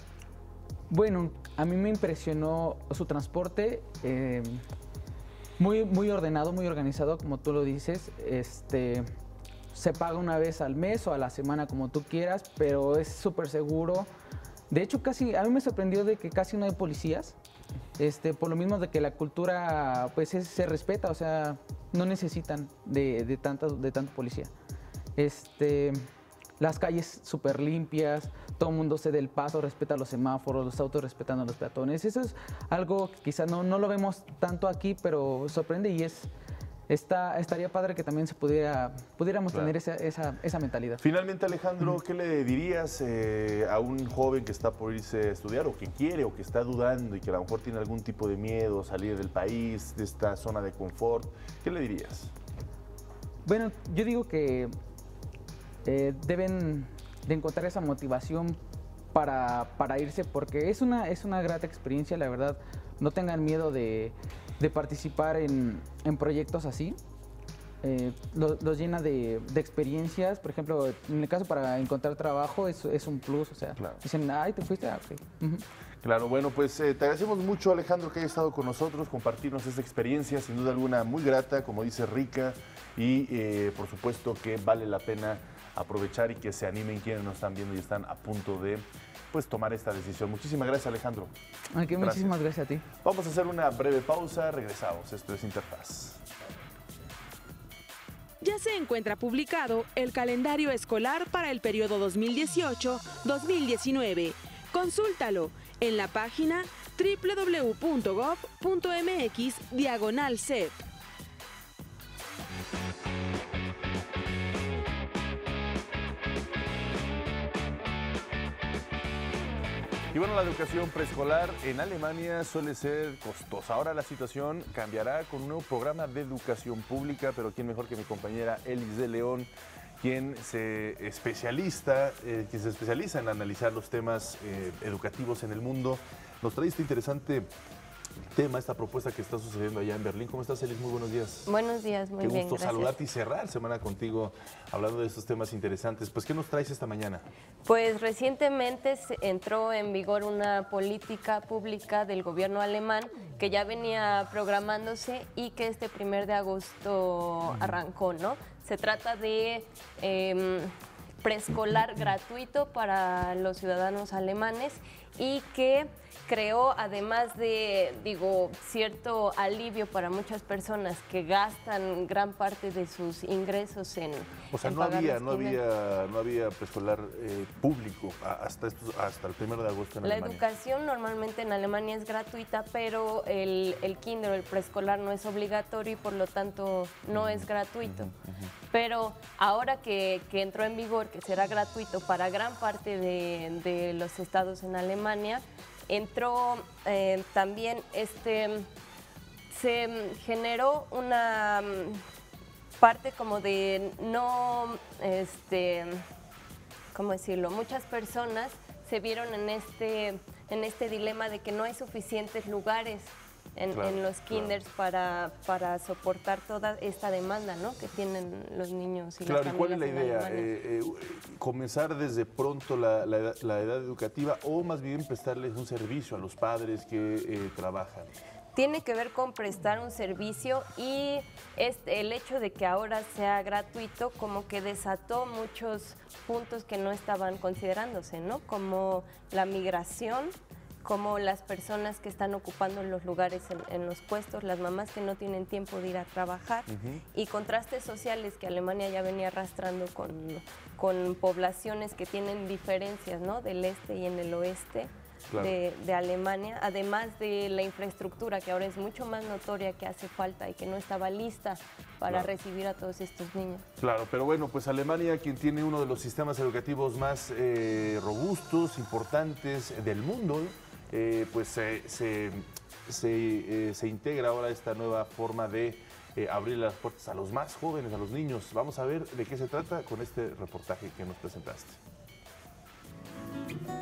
Bueno, a mí me impresionó su transporte, eh, muy, muy ordenado, muy organizado, como tú lo dices. Este, se paga una vez al mes o a la semana, como tú quieras, pero es súper seguro. De hecho, casi, a mí me sorprendió de que casi no hay policías, este, por lo mismo de que la cultura pues es- se respeta, o sea, no necesitan de, de, tanta, de tanto policía. Este, las calles súper limpias, todo el mundo cede el paso, respeta los semáforos, los autos respetando a los peatones. Eso es algo que quizá no, no lo vemos tanto aquí, pero sorprende y es, está, estaría padre que también se pudiera, pudiéramos Claro. tener esa, esa, esa mentalidad. Finalmente, Alejandro, ¿qué le dirías eh, a un joven que está por irse a estudiar o que quiere o que está dudando y que a lo mejor tiene algún tipo de miedo, salir del país, de esta zona de confort? ¿Qué le dirías? Bueno, yo digo que eh, deben de encontrar esa motivación para, para irse porque es una, es una grata experiencia, la verdad. No tengan miedo de, de participar en, en proyectos así. Eh, lo- los llena de, de experiencias. Por ejemplo, en el caso para encontrar trabajo es, es un plus. O sea, dicen, ay, te fuiste. Ah, ok". Ujú. Claro, bueno, pues eh, te agradecemos mucho, Alejandro, que hayas estado con nosotros, compartirnos esta experiencia, sin duda alguna muy grata, como dice Rica, y eh, por supuesto que vale la pena aprovechar y que se animen quienes nos están viendo y están a punto de pues, tomar esta decisión. Muchísimas gracias, Alejandro. Gracias. muchísimas gracias a ti. Vamos a hacer una breve pausa, regresamos. Esto es Interfaz. Ya se encuentra publicado el calendario escolar para el periodo 2018-2019. Consúltalo en la página www.gov.mx diagonal Y bueno, la educación preescolar en Alemania suele ser costosa. Ahora la situación cambiará con un nuevo programa de educación pública, pero quién mejor que mi compañera Elis de León, quien se especialista, eh, quien se especializa en analizar los temas eh, educativos en el mundo. Nos trae este interesante tema, esta propuesta que está sucediendo allá en Berlín. ¿Cómo estás, Elis? Muy buenos días. Buenos días, muy Qué bien, gusto gracias. saludarte y cerrar semana contigo hablando de estos temas interesantes. Pues, ¿qué nos traes esta mañana? Pues recientemente entró en vigor una política pública del gobierno alemán que ya venía programándose y que este primer de agosto arrancó, ¿no? Se trata de em, preescolar gratuito para los ciudadanos alemanes y que creó, además de, digo, cierto alivio para muchas personas que gastan gran parte de sus ingresos en. O sea, en no había, no había, no había preescolar eh, público hasta, estos- hasta el primero de agosto en La Alemania. educación normalmente en Alemania es gratuita, pero el, el kinder o el preescolar no es obligatorio y por lo tanto no es gratuito. Pero ahora que, que entró en vigor, que será gratuito para gran parte de, de los estados en Alemania, entró eh, también este se generó una mm, parte como de no este ¿cómo decirlo? Muchas personas se vieron en este, en este dilema de que no hay suficientes lugares en, Claro, en los kinders para, para soportar toda esta demanda ¿no? que tienen los niños y Claro, las ¿y cuál es la idea? Eh, eh, ¿Comenzar desde pronto la, la edad, la edad educativa o más bien prestarles un servicio a los padres que eh, trabajan? tiene que ver con prestar un servicio y este, el hecho de que ahora sea gratuito como que desató muchos puntos que no estaban considerándose, ¿no? Como la migración, como las personas que están ocupando los lugares en, en los puestos, las mamás que no tienen tiempo de ir a trabajar y contrastes sociales que Alemania ya venía arrastrando con, con poblaciones que tienen diferencias, ¿no? Del este y en el oeste Claro. de, de Alemania, además de la infraestructura que ahora es mucho más notoria que hace falta y que no estaba lista para Claro. recibir a todos estos niños. Claro, pero bueno, pues Alemania, quien tiene uno de los sistemas educativos más eh, robustos, importantes del mundo, eh, pues se, se, se, eh, se integra ahora esta nueva forma de eh, abrir las puertas a los más jóvenes, a los niños. Vamos a ver de qué se trata con este reportaje que nos presentaste.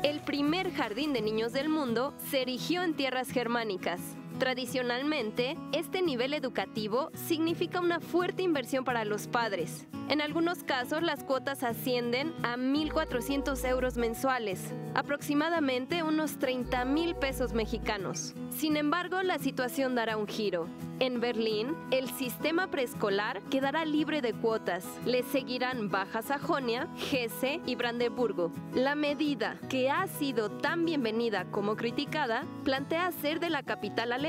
El primer jardín de niños del mundo se erigió en tierras germánicas. Tradicionalmente, este nivel educativo significa una fuerte inversión para los padres. En algunos casos, las cuotas ascienden a 1.400 euros mensuales, aproximadamente unos 30 mil pesos mexicanos. Sin embargo, la situación dará un giro. En Berlín, el sistema preescolar quedará libre de cuotas. Le seguirán Baja Sajonia, Hesse y Brandeburgo. La medida, que ha sido tan bienvenida como criticada, plantea hacer de la capital alemana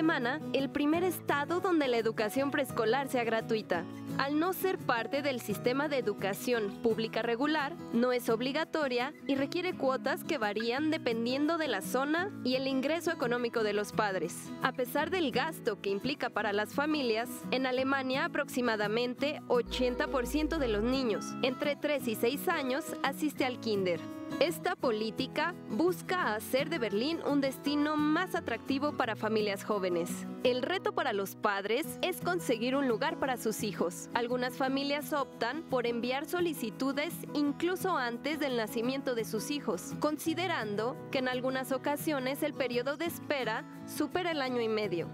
el primer estado donde la educación preescolar sea gratuita. Al no ser parte del sistema de educación pública regular, no es obligatoria y requiere cuotas que varían dependiendo de la zona y el ingreso económico de los padres. A pesar del gasto que implica para las familias, en Alemania aproximadamente 80% de los niños entre 3 y 6 años asiste al kinder. Esta política busca hacer de Berlín un destino más atractivo para familias jóvenes. El reto para los padres es conseguir un lugar para sus hijos. Algunas familias optan por enviar solicitudes incluso antes del nacimiento de sus hijos, considerando que en algunas ocasiones el periodo de espera supera el año y medio.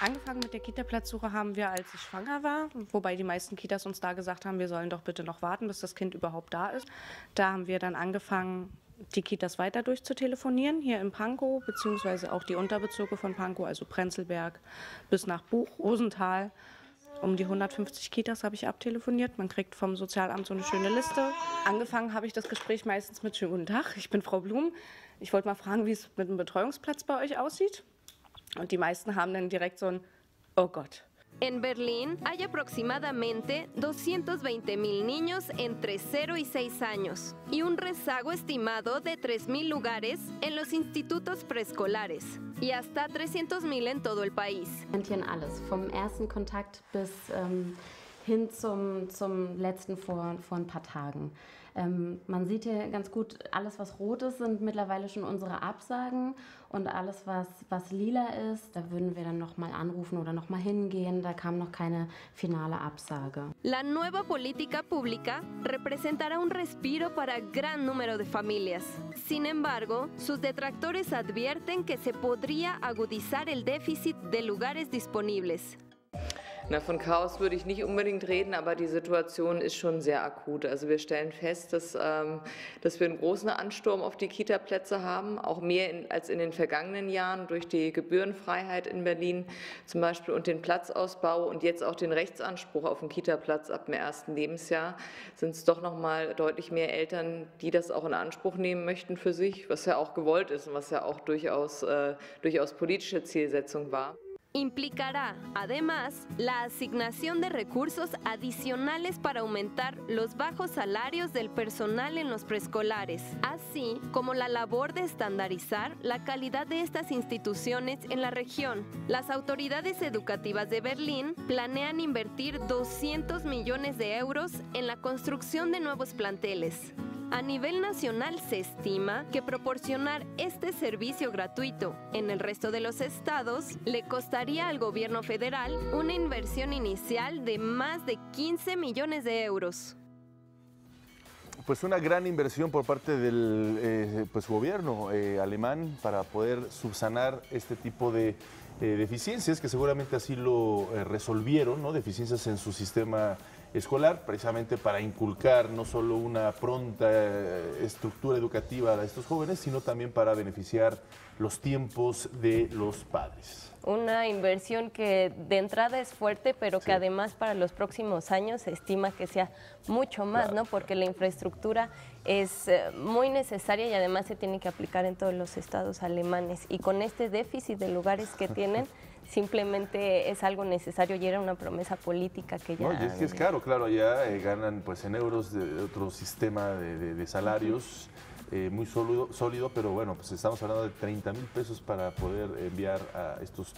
Angefangen mit der Kita-Platzsuche haben wir, als ich schwanger war, wobei die meisten Kitas uns da gesagt haben, wir sollen doch bitte noch warten, bis das Kind überhaupt da ist. Da haben wir dann angefangen, die Kitas weiter durchzutelefonieren, hier in Pankow, beziehungsweise auch die Unterbezirke von Pankow, also Prenzlberg bis nach Buch, Rosenthal. Um die 150 Kitas habe ich abtelefoniert. Man kriegt vom Sozialamt so eine schöne Liste. Angefangen habe ich das Gespräch meistens mit Schönen guten Tag, ich bin Frau Blum. Ich wollte mal fragen, wie es mit dem Betreuungsplatz bei euch aussieht. Und die meisten haben dann direkt so ein, oh Gott. En Berlín hay aproximadamente 220 mil niños entre 0 y 6 años y un rezago estimado de 3 mil lugares en los institutos preescolares y hasta 300 mil en todo el país. Alles, vom ersten Kontakt bis ähm, hin zum, zum letzten vor, vor ein paar Tagen. Ähm, man sieht hier ganz gut, alles was rot ist, sind mittlerweile schon unsere Absagen und alles was, was lila ist, da würden wir dann nochmal anrufen oder nochmal hingehen, da kam noch keine finale Absage. La nueva política pública representará un respiro para gran número de familias. Sin embargo, sus detractores advierten que se podría agudizar el déficit de lugares disponibles. Na, von Chaos würde ich nicht unbedingt reden, aber die Situation ist schon sehr akut. Also wir stellen fest, dass, ähm, dass wir einen großen Ansturm auf die Kita-Plätze haben, auch mehr in, als in den vergangenen Jahren durch die Gebührenfreiheit in Berlin zum Beispiel und den Platzausbau und jetzt auch den Rechtsanspruch auf einen Kita-Platz ab dem ersten Lebensjahr sind es doch noch mal deutlich mehr Eltern, die das auch in Anspruch nehmen möchten für sich, was ja auch gewollt ist und was ja auch durchaus, äh, durchaus politische Zielsetzung war. Implicará, además, la asignación de recursos adicionales para aumentar los bajos salarios del personal en los preescolares, así como la labor de estandarizar la calidad de estas instituciones en la región. Las autoridades educativas de Berlín planean invertir 200 millones de euros en la construcción de nuevos planteles. A nivel nacional se estima que proporcionar este servicio gratuito en el resto de los estados le costaría al gobierno federal una inversión inicial de más de 15 millones de euros. Pues una gran inversión por parte del eh, pues, gobierno eh, alemán para poder subsanar este tipo de eh, deficiencias que seguramente así lo resolvieron, ¿no? deficiencias en su sistema escolar, precisamente para inculcar no solo una pronta eh, estructura educativa a estos jóvenes, sino también para beneficiar los tiempos de los padres. Una inversión que de entrada es fuerte, pero que además para los próximos años se estima que sea mucho más, ¿no? Porque la infraestructura es eh, muy necesaria y además se tiene que aplicar en todos los estados alemanes. Y con este déficit de lugares que tienen, simplemente es algo necesario y era una promesa política que ya... No, y es que es caro, claro, allá eh, ganan pues en euros de otro sistema de, de- de salarios eh, muy sólido, sólido, pero bueno, pues estamos hablando de 30 mil pesos para poder enviar a estos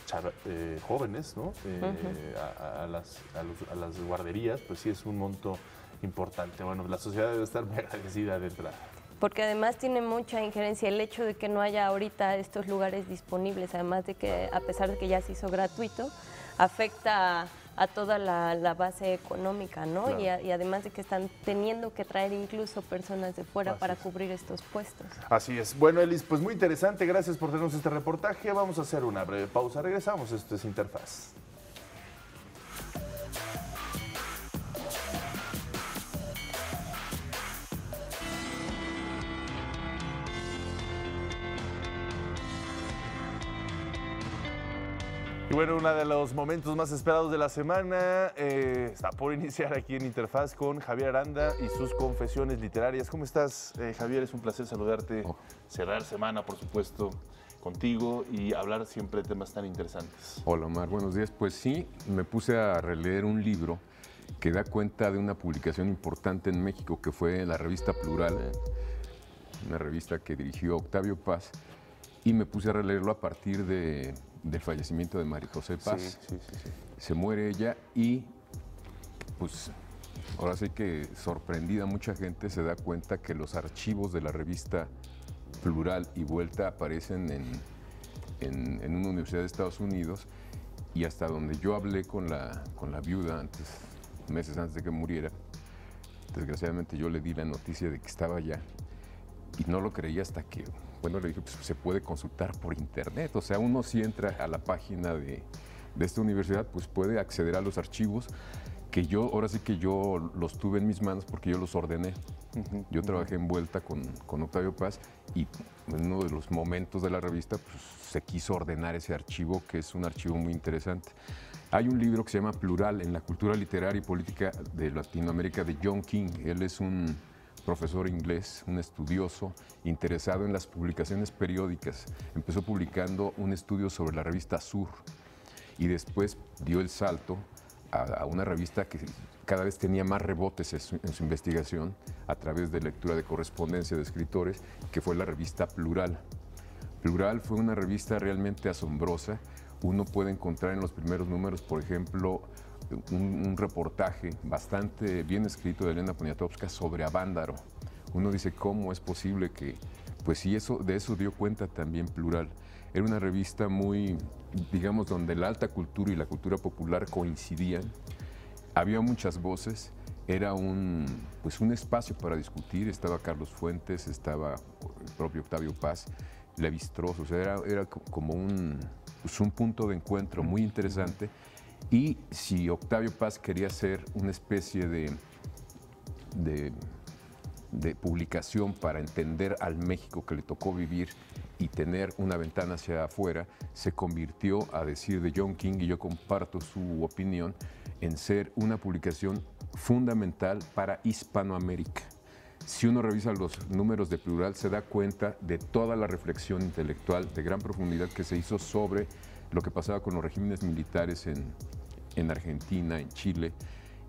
eh, jóvenes, ¿no? Eh, a las, a los- a las guarderías, pues sí es un monto importante. Bueno, la sociedad debe estar muy agradecida de entrada. Porque además tiene mucha injerencia el hecho de que no haya ahorita estos lugares disponibles, además de que a pesar de que ya se hizo gratuito, afecta a, a toda la, la base económica, ¿no? Claro. Y, a- y además de que están teniendo que traer incluso personas de fuera Así para es. cubrir estos puestos. Así es. Bueno, Elis, pues muy interesante. Gracias por tenernos este reportaje. Vamos a hacer una breve pausa. Regresamos. Esto es Interfaz. Y bueno, uno de los momentos más esperados de la semana eh, está por iniciar aquí en Interfaz con Javier Aranda y sus confesiones literarias. ¿Cómo estás, eh, Javier? Es un placer saludarte. Cerrar semana, por supuesto, contigo y hablar siempre de temas tan interesantes. Hola Omar, buenos días. Pues sí, me puse a releer un libro que da cuenta de una publicación importante en México que fue la revista Plural, una revista que dirigió Octavio Paz, y me puse a releerlo a partir de- del fallecimiento de María José Paz. Sí, sí, sí, sí. Se muere ella y pues ahora sí que sorprendida mucha gente se da cuenta que los archivos de la revista Plural y Vuelta aparecen en, en- en una universidad de Estados Unidos y hasta donde yo hablé con la, con la viuda antes, meses antes de que muriera, desgraciadamente yo le di la noticia de que estaba allá y no lo creía hasta que, bueno, le dije, pues se puede consultar por internet. O sea, uno si entra a la página de, de esta universidad, pues puede acceder a los archivos que yo, ahora sí que yo los tuve en mis manos porque yo los ordené. Yo trabajé en vuelta con, con Octavio Paz y en uno de los momentos de la revista pues, se quiso ordenar ese archivo, que es un archivo muy interesante. Hay un libro que se llama Plural en la cultura literaria y política de Latinoamérica de John King. Él es un profesor inglés, un estudioso interesado en las publicaciones periódicas. Empezó publicando un estudio sobre la revista Sur y después dio el salto a, una revista que cada vez tenía más rebotes en su investigación a través de lectura de correspondencia de escritores, que fue la revista Plural. Plural fue una revista realmente asombrosa. Uno puede encontrar en los primeros números, por ejemplo, un, reportaje bastante bien escrito de Elena Poniatowska sobre Avándaro. Uno dice, ¿cómo es posible que, pues sí, eso, de eso dio cuenta también Plural. Era una revista muy, digamos, donde la alta cultura y la cultura popular coincidían. Había muchas voces, era un, pues un espacio para discutir. Estaba Carlos Fuentes, estaba el propio Octavio Paz, Levi Strauss, o sea, era, era co- como un, pues un punto de encuentro muy interesante. Y si Octavio Paz quería ser una especie de, de, de publicación para entender al México que le tocó vivir y tener una ventana hacia afuera, se convirtió, a decir de John King, y yo comparto su opinión, en ser una publicación fundamental para Hispanoamérica. Si uno revisa los números de plural, se da cuenta de toda la reflexión intelectual de gran profundidad que se hizo sobre lo que pasaba con los regímenes militares en, en Argentina, en Chile,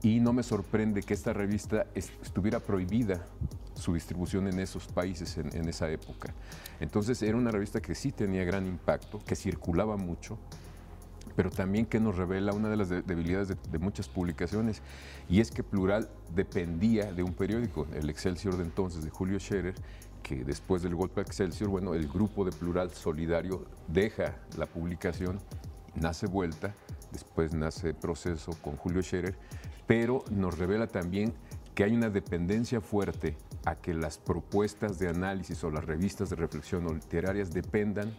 y no me sorprende que esta revista estuviera prohibida su distribución en esos países en, esa época. Entonces era una revista que sí tenía gran impacto, que circulaba mucho, pero también que nos revela una de las debilidades de, de, muchas publicaciones, y es que Plural dependía de un periódico, el Excelsior de entonces, de Julio Scherer, que después del golpe a Excelsior, bueno, el grupo de Plural Solidario deja la publicación, nace Vuelta, después nace Proceso con Julio Scherer, pero nos revela también que hay una dependencia fuerte a que las propuestas de análisis o las revistas de reflexión o literarias dependan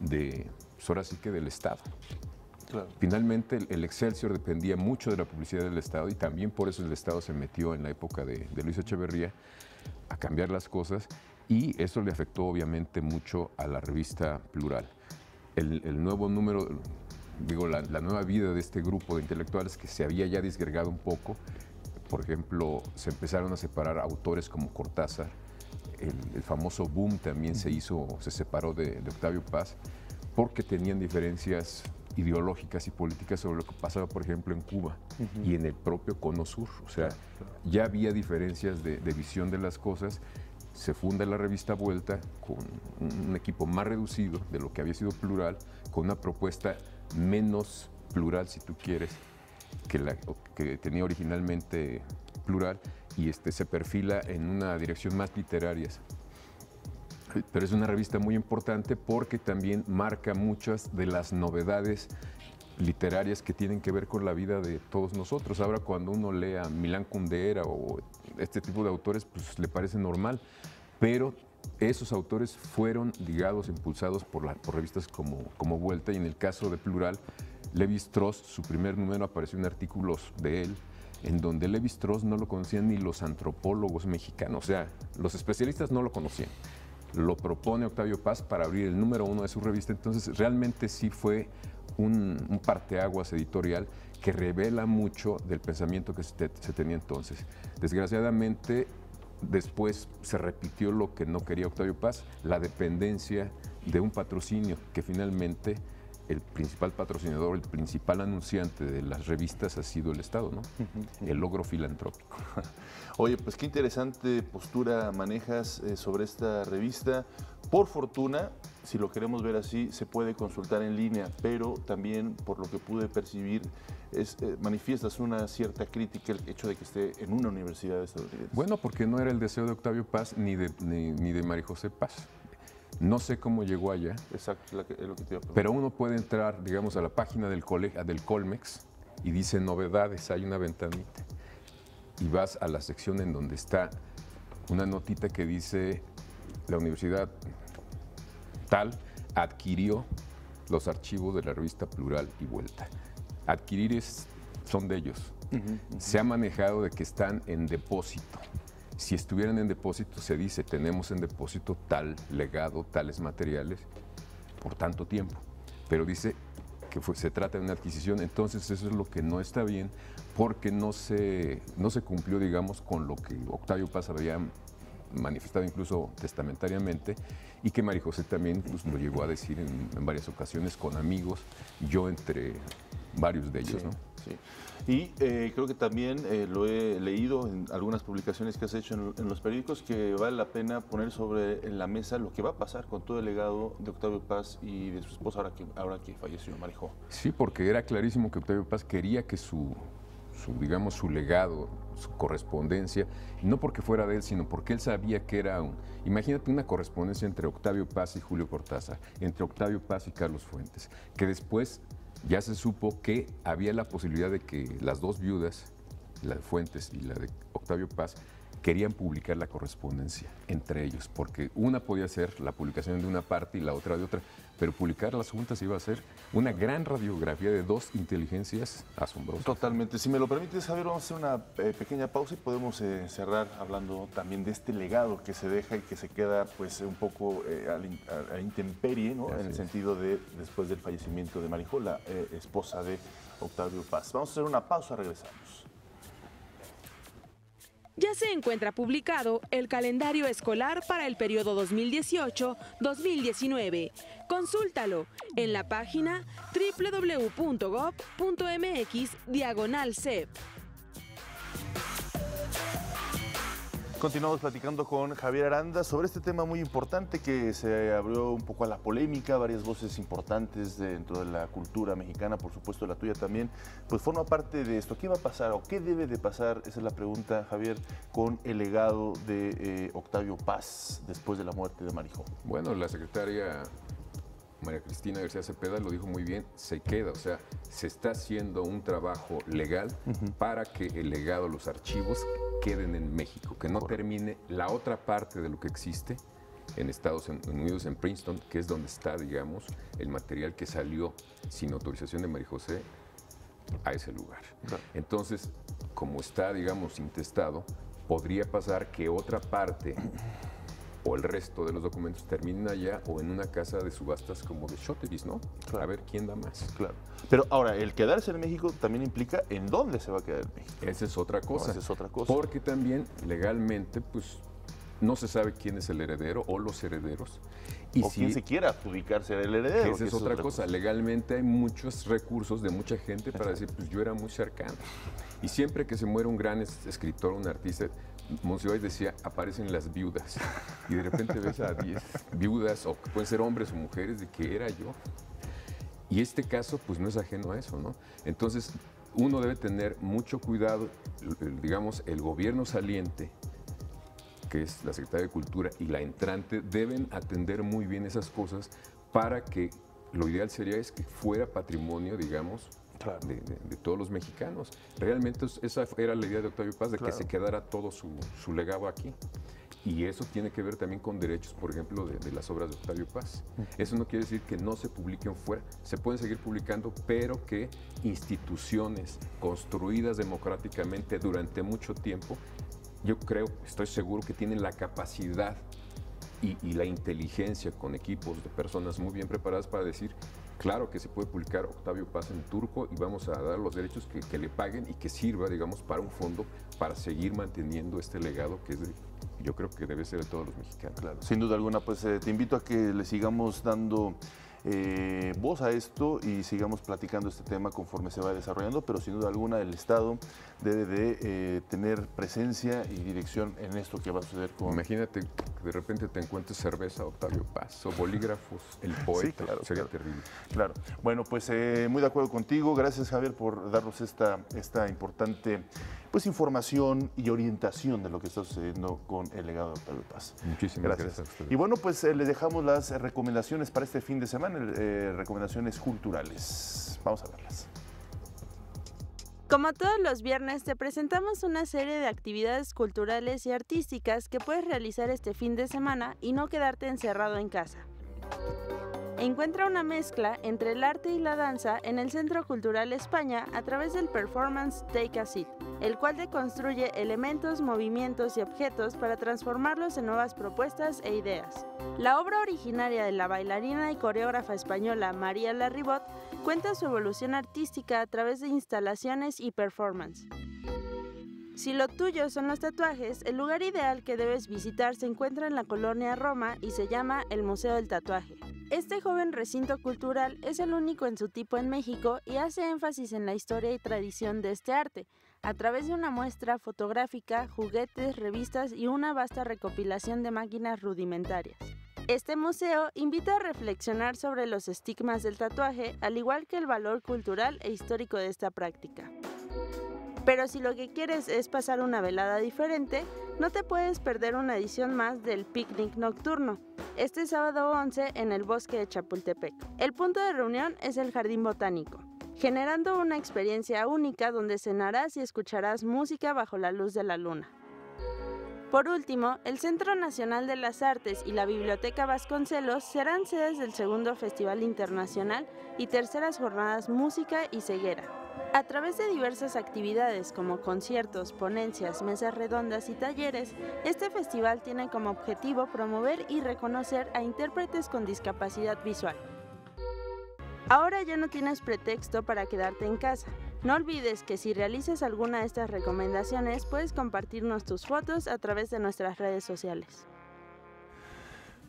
de, pues ahora sí que del Estado. Claro. Finalmente, el, el, Excelsior dependía mucho de la publicidad del Estado y también por eso el Estado se metió en la época de, de Luis Echeverría a cambiar las cosas y eso le afectó obviamente mucho a la revista Plural. El, el nuevo número, digo, la, la, nueva vida de este grupo de intelectuales que se había ya disgregado un poco, por ejemplo, se empezaron a separar autores como Cortázar, el, famoso boom también se hizo, se separó de Octavio Paz, porque tenían diferencias ideológicas y políticas sobre lo que pasaba, por ejemplo, en Cuba uh -huh. y en el propio Cono Sur. O sea, ya había diferencias de, de, visión de las cosas. Se funda la revista Vuelta con un, un, equipo más reducido de lo que había sido plural, con una propuesta menos plural, si tú quieres, que la que tenía originalmente plural, y este, se perfila en una dirección más literaria pero es una revista muy importante porque también marca muchas de las novedades literarias que tienen que ver con la vida de todos nosotros. Ahora cuando uno lee a Milán Kundera o este tipo de autores, pues le parece normal, pero esos autores fueron ligados, impulsados por, la, por revistas como, como Vuelta y en el caso de Plural, Levi Strauss, su primer número apareció en artículos de él, en donde Levi Strauss no lo conocían ni los antropólogos mexicanos, o sea, los especialistas no lo conocían lo propone Octavio Paz para abrir el número uno de su revista. Entonces, realmente sí fue un, parteaguas editorial que revela mucho del pensamiento que se, tenía entonces. Desgraciadamente, después se repitió lo que no quería Octavio Paz, la dependencia de un patrocinio que finalmente el principal patrocinador, el principal anunciante de las revistas ha sido el Estado, ¿no? El logro filantrópico. Oye, pues qué interesante postura manejas eh, sobre esta revista. Por fortuna, si lo queremos ver así, se puede consultar en línea, pero también, por lo que pude percibir, es, eh, manifiestas una cierta crítica el hecho de que esté en una universidad estadounidense. Bueno, porque no era el deseo de Octavio Paz ni de, ni, ni de María José Paz. No sé cómo llegó allá. Exacto, lo que, lo que te iba a Pero uno puede entrar, digamos, a la página del, colegio, del Colmex y dice novedades, hay una ventanita. Y vas a la sección en donde está una notita que dice la universidad tal adquirió los archivos de la revista Plural y Vuelta. Adquirir es, son de ellos. Uh -huh, uh -huh. Se ha manejado de que están en depósito. Si estuvieran en depósito, se dice, tenemos en depósito tal legado, tales materiales, por tanto tiempo. Pero dice que fue, se trata de una adquisición, entonces eso es lo que no está bien, porque no se, no se cumplió, digamos, con lo que Octavio Paz había manifestado incluso testamentariamente y que María José también pues, lo llegó a decir en, en, varias ocasiones con amigos, yo entre varios de ellos. Sí, ¿no? sí. Y eh, creo que también eh, lo he leído en algunas publicaciones que has hecho en, los periódicos que vale la pena poner sobre en la mesa lo que va a pasar con todo el legado de Octavio Paz y de su esposa ahora que, ahora que falleció Marijó. Sí, porque era clarísimo que Octavio Paz quería que su, digamos, su legado, su correspondencia, no porque fuera de él, sino porque él sabía que era un... Imagínate una correspondencia entre Octavio Paz y Julio Cortázar, entre Octavio Paz y Carlos Fuentes, que después ya se supo que había la posibilidad de que las dos viudas, la de Fuentes y la de Octavio Paz, querían publicar la correspondencia entre ellos, porque una podía ser la publicación de una parte y la otra de otra, pero publicar las juntas iba a ser una gran radiografía de dos inteligencias asombrosas. Totalmente. Si me lo permites, Javier, vamos a hacer una eh, pequeña pausa y podemos eh, cerrar hablando también de este legado que se deja y que se queda pues un poco eh, in- a, a intemperie, ¿no? en el es. sentido de después del fallecimiento de Marijó, la eh, esposa de Octavio Paz. Vamos a hacer una pausa, regresamos. Ya se encuentra publicado el calendario escolar para el periodo 2018-2019. Consúltalo en la página www.gov.mx diagonal Continuamos platicando con Javier Aranda sobre este tema muy importante que se abrió un poco a la polémica, varias voces importantes dentro de la cultura mexicana, por supuesto la tuya también, pues forma parte de esto. ¿Qué va a pasar o qué debe de pasar? Esa es la pregunta, Javier, con el legado de eh, Octavio Paz después de la muerte de Marijó. Bueno, la secretaria María Cristina García Cepeda lo dijo muy bien, se queda, o sea, se está haciendo un trabajo legal para que el legado, los archivos queden en México, que no termine la otra parte de lo que existe en Estados Unidos, en Princeton, que es donde está, digamos, el material que salió sin autorización de María José a ese lugar. Entonces, como está, digamos, intestado, podría pasar que otra parte o el resto de los documentos terminen allá o en una casa de subastas como de Sotheby's, ¿no? A ver quién da más. Claro. Pero ahora, el quedarse en México también implica en dónde se va a quedar en México. Esa es otra cosa. esa es otra cosa. Porque también legalmente, pues, no se sabe quién es el heredero o los herederos. o quién se quiera adjudicarse el heredero. esa es otra cosa. Legalmente hay muchos recursos de mucha gente para decir, pues yo era muy cercano. Y siempre que se muere un gran es- escritor, un artista, Monsiváis decía, aparecen las viudas. Y de repente ves a 10 viudas, o pueden ser hombres o mujeres, de que era yo. Y este caso, pues no es ajeno a eso, ¿no? Entonces, uno debe tener mucho cuidado, digamos, el gobierno saliente, que es la Secretaría de Cultura, y la entrante, deben atender muy bien esas cosas para que lo ideal sería es que fuera patrimonio, digamos, de, de- de todos los mexicanos. Realmente es- esa era la idea de Octavio Paz, de Claro. que se quedara todo su, su legado aquí. Y eso tiene que ver también con derechos, por ejemplo, de, de las obras de Octavio Paz. Eso no quiere decir que no se publiquen fuera, se pueden seguir publicando, pero que instituciones construidas democráticamente durante mucho tiempo, yo creo, estoy seguro que tienen la capacidad y, y la inteligencia con equipos de personas muy bien preparadas para decir, claro que se puede publicar Octavio Paz en turco y vamos a dar los derechos que, le paguen y que sirva, digamos, para un fondo para seguir manteniendo este legado que es yo creo que debe ser de todos los mexicanos. Sin duda alguna, pues eh, te invito a que le sigamos dando eh, voz a esto y sigamos platicando este tema conforme se va desarrollando, pero sin duda alguna el Estado debe de eh, tener presencia y dirección en esto que va a suceder con... Imagínate que de repente te encuentres cerveza Octavio Paz o bolígrafos, el poeta, claro, sería claro. terrible. Claro. Bueno, pues eh, muy de acuerdo contigo. Gracias, Javier, por darnos esta, esta importante pues, información y orientación de lo que está sucediendo con el legado de Octavio Paz. Muchísimas gracias. a ustedes. Y bueno, pues eh, les dejamos las recomendaciones para este fin de semana, eh, recomendaciones culturales. Vamos a verlas. Como todos los viernes, te presentamos una serie de actividades culturales y artísticas que puedes realizar este fin de semana y no quedarte encerrado en casa. Encuentra una mezcla entre el arte y la danza en el Centro Cultural España a través del performance Take a Seat, el cual deconstruye elementos, movimientos y objetos para transformarlos en nuevas propuestas e ideas. La obra originaria de la bailarina y coreógrafa española María Larribot cuenta su evolución artística a través de instalaciones y performance. Si lo tuyo son los tatuajes, el lugar ideal que debes visitar se encuentra en la colonia Roma y se llama el Museo del Tatuaje. Este joven recinto cultural es el único en su tipo en México y hace énfasis en la historia y tradición de este arte, a través de una muestra fotográfica, juguetes, revistas y una vasta recopilación de máquinas rudimentarias. Este museo invita a reflexionar sobre los estigmas del tatuaje, al igual que el valor cultural e histórico de esta práctica. Pero si lo que quieres es pasar una velada diferente, no te puedes perder una edición más del picnic nocturno, este sábado 11 en el bosque de Chapultepec. El punto de reunión es el Jardín Botánico, generando una experiencia única donde cenarás y escucharás música bajo la luz de la luna. Por último, el Centro Nacional de las Artes y la Biblioteca Vasconcelos serán sedes del segundo Festival Internacional y terceras jornadas Música y Ceguera. A través de diversas actividades como conciertos, ponencias, mesas redondas y talleres, este festival tiene como objetivo promover y reconocer a intérpretes con discapacidad visual. Ahora ya no tienes pretexto para quedarte en casa. No olvides que si realizas alguna de estas recomendaciones, puedes compartirnos tus fotos a través de nuestras redes sociales.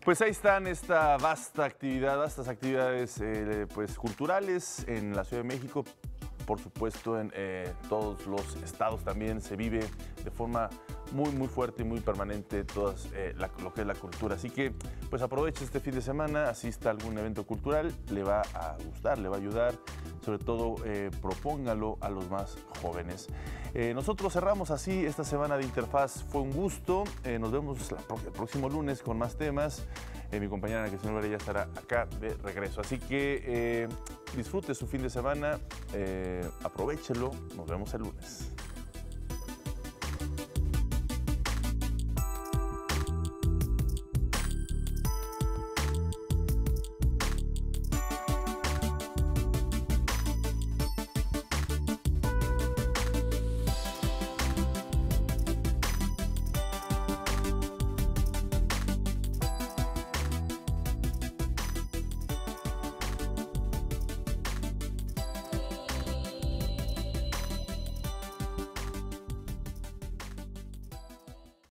Pues ahí están esta vasta actividad, estas actividades eh, pues, culturales en la Ciudad de México. Por supuesto, en eh, todos los estados también se vive de forma muy, muy fuerte y muy permanente todas, eh, lo que es la cultura. Así que, pues aproveche este fin de semana, asista a algún evento cultural, le va a gustar, le va a ayudar, sobre todo eh, propóngalo a los más jóvenes. Eh, nosotros cerramos así esta semana de Interfaz. Fue un gusto. nos vemos el próximo lunes con más temas. Mi compañera Ana Cristina ya estará acá de regreso. Así que disfrute su fin de semana, aprovechelo. Nos vemos el lunes.